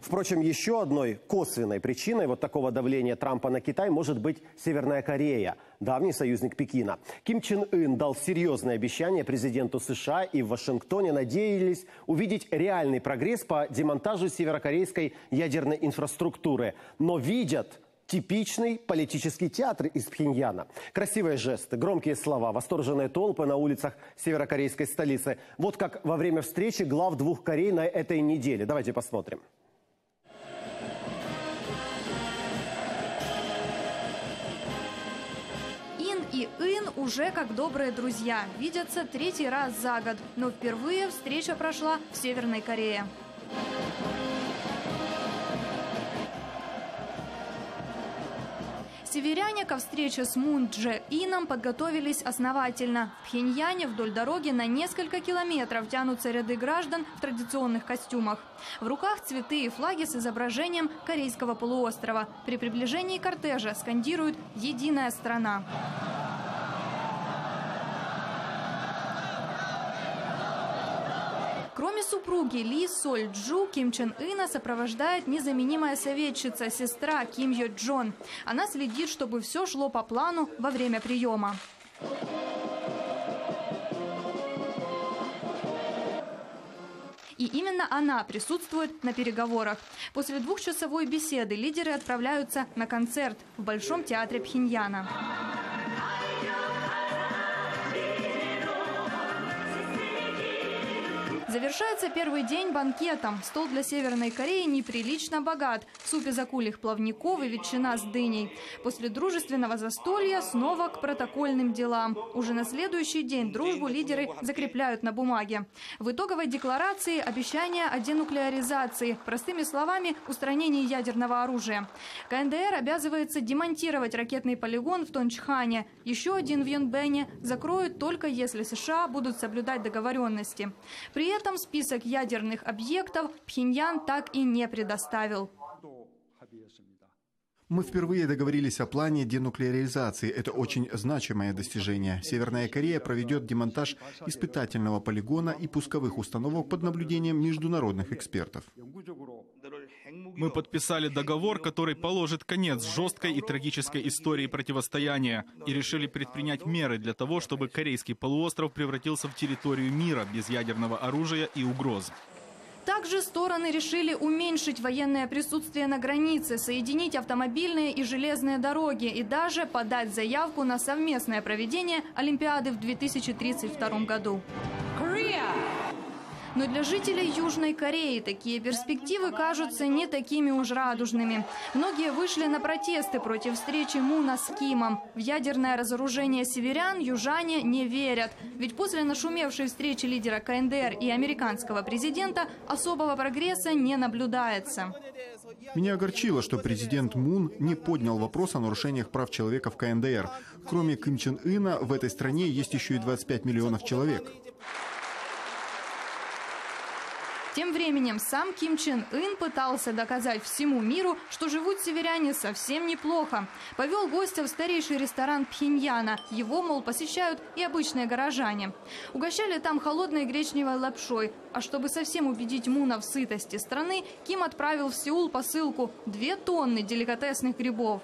Впрочем, еще одной косвенной причиной вот такого давления Трампа на Китай может быть Северная Корея, давний союзник Пекина. Ким Чен Ын дал серьезное обещание президенту США и в Вашингтоне надеялись увидеть реальный прогресс по демонтажу северокорейской ядерной инфраструктуры. Но видят Типичный политический театр из Пхеньяна. Красивые жесты, громкие слова, восторженные толпы на улицах северокорейской столицы. Вот как во время встречи глав двух Корей на этой неделе. Давайте посмотрим. И Ин уже как добрые друзья. Видятся третий раз за год. Но впервые встреча прошла в Северной Корее. Северяне ко встрече с Мун Дже Ином подготовились основательно. В Пхеньяне вдоль дороги на несколько километров тянутся ряды граждан в традиционных костюмах. В руках цветы и флаги с изображением Корейского полуострова. При приближении кортежа скандируют «Единая страна». Кроме супруги Ли Соль Джу, Ким Чен Ына сопровождает незаменимая советчица, сестра Ким Йо Джон. Она следит, чтобы все шло по плану во время приема. И именно она присутствует на переговорах. После двухчасовой беседы лидеры отправляются на концерт в Большом театре Пхеньяна. Завершается первый день банкетом. Стол для Северной Кореи неприлично богат. В суп из акульих плавников и ветчина с дыней. После дружественного застолья снова к протокольным делам. Уже на следующий день дружбу лидеры закрепляют на бумаге. В итоговой декларации обещание о денуклеаризации. Простыми словами, устранении ядерного оружия. КНДР обязывается демонтировать ракетный полигон в Тончхане. Еще один в Йонбене закроют только если США будут соблюдать договоренности. При этом список ядерных объектов Пхеньян так и не предоставил. Мы впервые договорились о плане денуклеаризации. Это очень значимое достижение. Северная Корея проведет демонтаж испытательного полигона и пусковых установок под наблюдением международных экспертов. Мы подписали договор, который положит конец жесткой и трагической истории противостояния и решили предпринять меры для того, чтобы Корейский полуостров превратился в территорию мира без ядерного оружия и угроз. Также стороны решили уменьшить военное присутствие на границе, соединить автомобильные и железные дороги и даже подать заявку на совместное проведение Олимпиады в 2032 году. Korea! Но для жителей Южной Кореи такие перспективы кажутся не такими уж радужными. Многие вышли на протесты против встречи Муна с Кимом. В ядерное разоружение северян южане не верят. Ведь после нашумевшей встречи лидера КНДР и американского президента особого прогресса не наблюдается. Меня огорчило, что президент Мун не поднял вопрос о нарушениях прав человека в КНДР. Кроме Ким Чен Ына, в этой стране есть еще и 25 миллионов человек. Тем временем сам Ким Чен Ын пытался доказать всему миру, что живут северяне совсем неплохо. Повел гостя в старейший ресторан Пхеньяна. Его, мол, посещают и обычные горожане. Угощали там холодной гречневой лапшой. А чтобы совсем убедить Муна в сытости страны, Ким отправил в Сеул посылку – две тонны деликатесных грибов.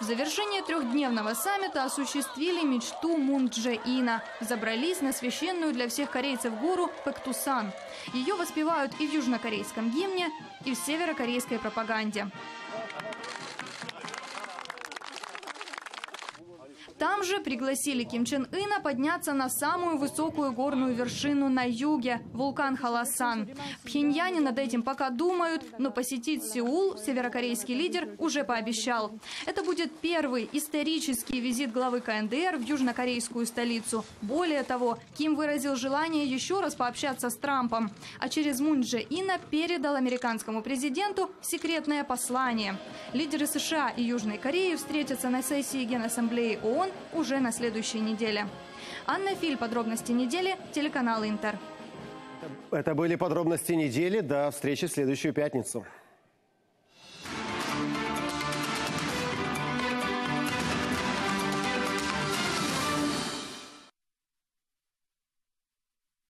В завершение трехдневного саммита осуществили мечту Мун Дже Ина. Забрались на священную для всех корейцев гору Пэктусан. Ее воспевают и в южнокорейском гимне, и в северокорейской пропаганде. Там же пригласили Ким Чен Ына подняться на самую высокую горную вершину на юге – вулкан Халасан. Пхеньяне над этим пока думают, но посетить Сеул северокорейский лидер уже пообещал. Это будет первый исторический визит главы КНДР в южнокорейскую столицу. Более того, Ким выразил желание еще раз пообщаться с Трампом, а через Мун Дже Ина передал американскому президенту секретное послание. Лидеры США и Южной Кореи встретятся на сессии Генассамблеи ООН уже на следующей неделе. Анна Филь, подробности недели, телеканал Интер. Это были подробности недели. До встречи в следующую пятницу.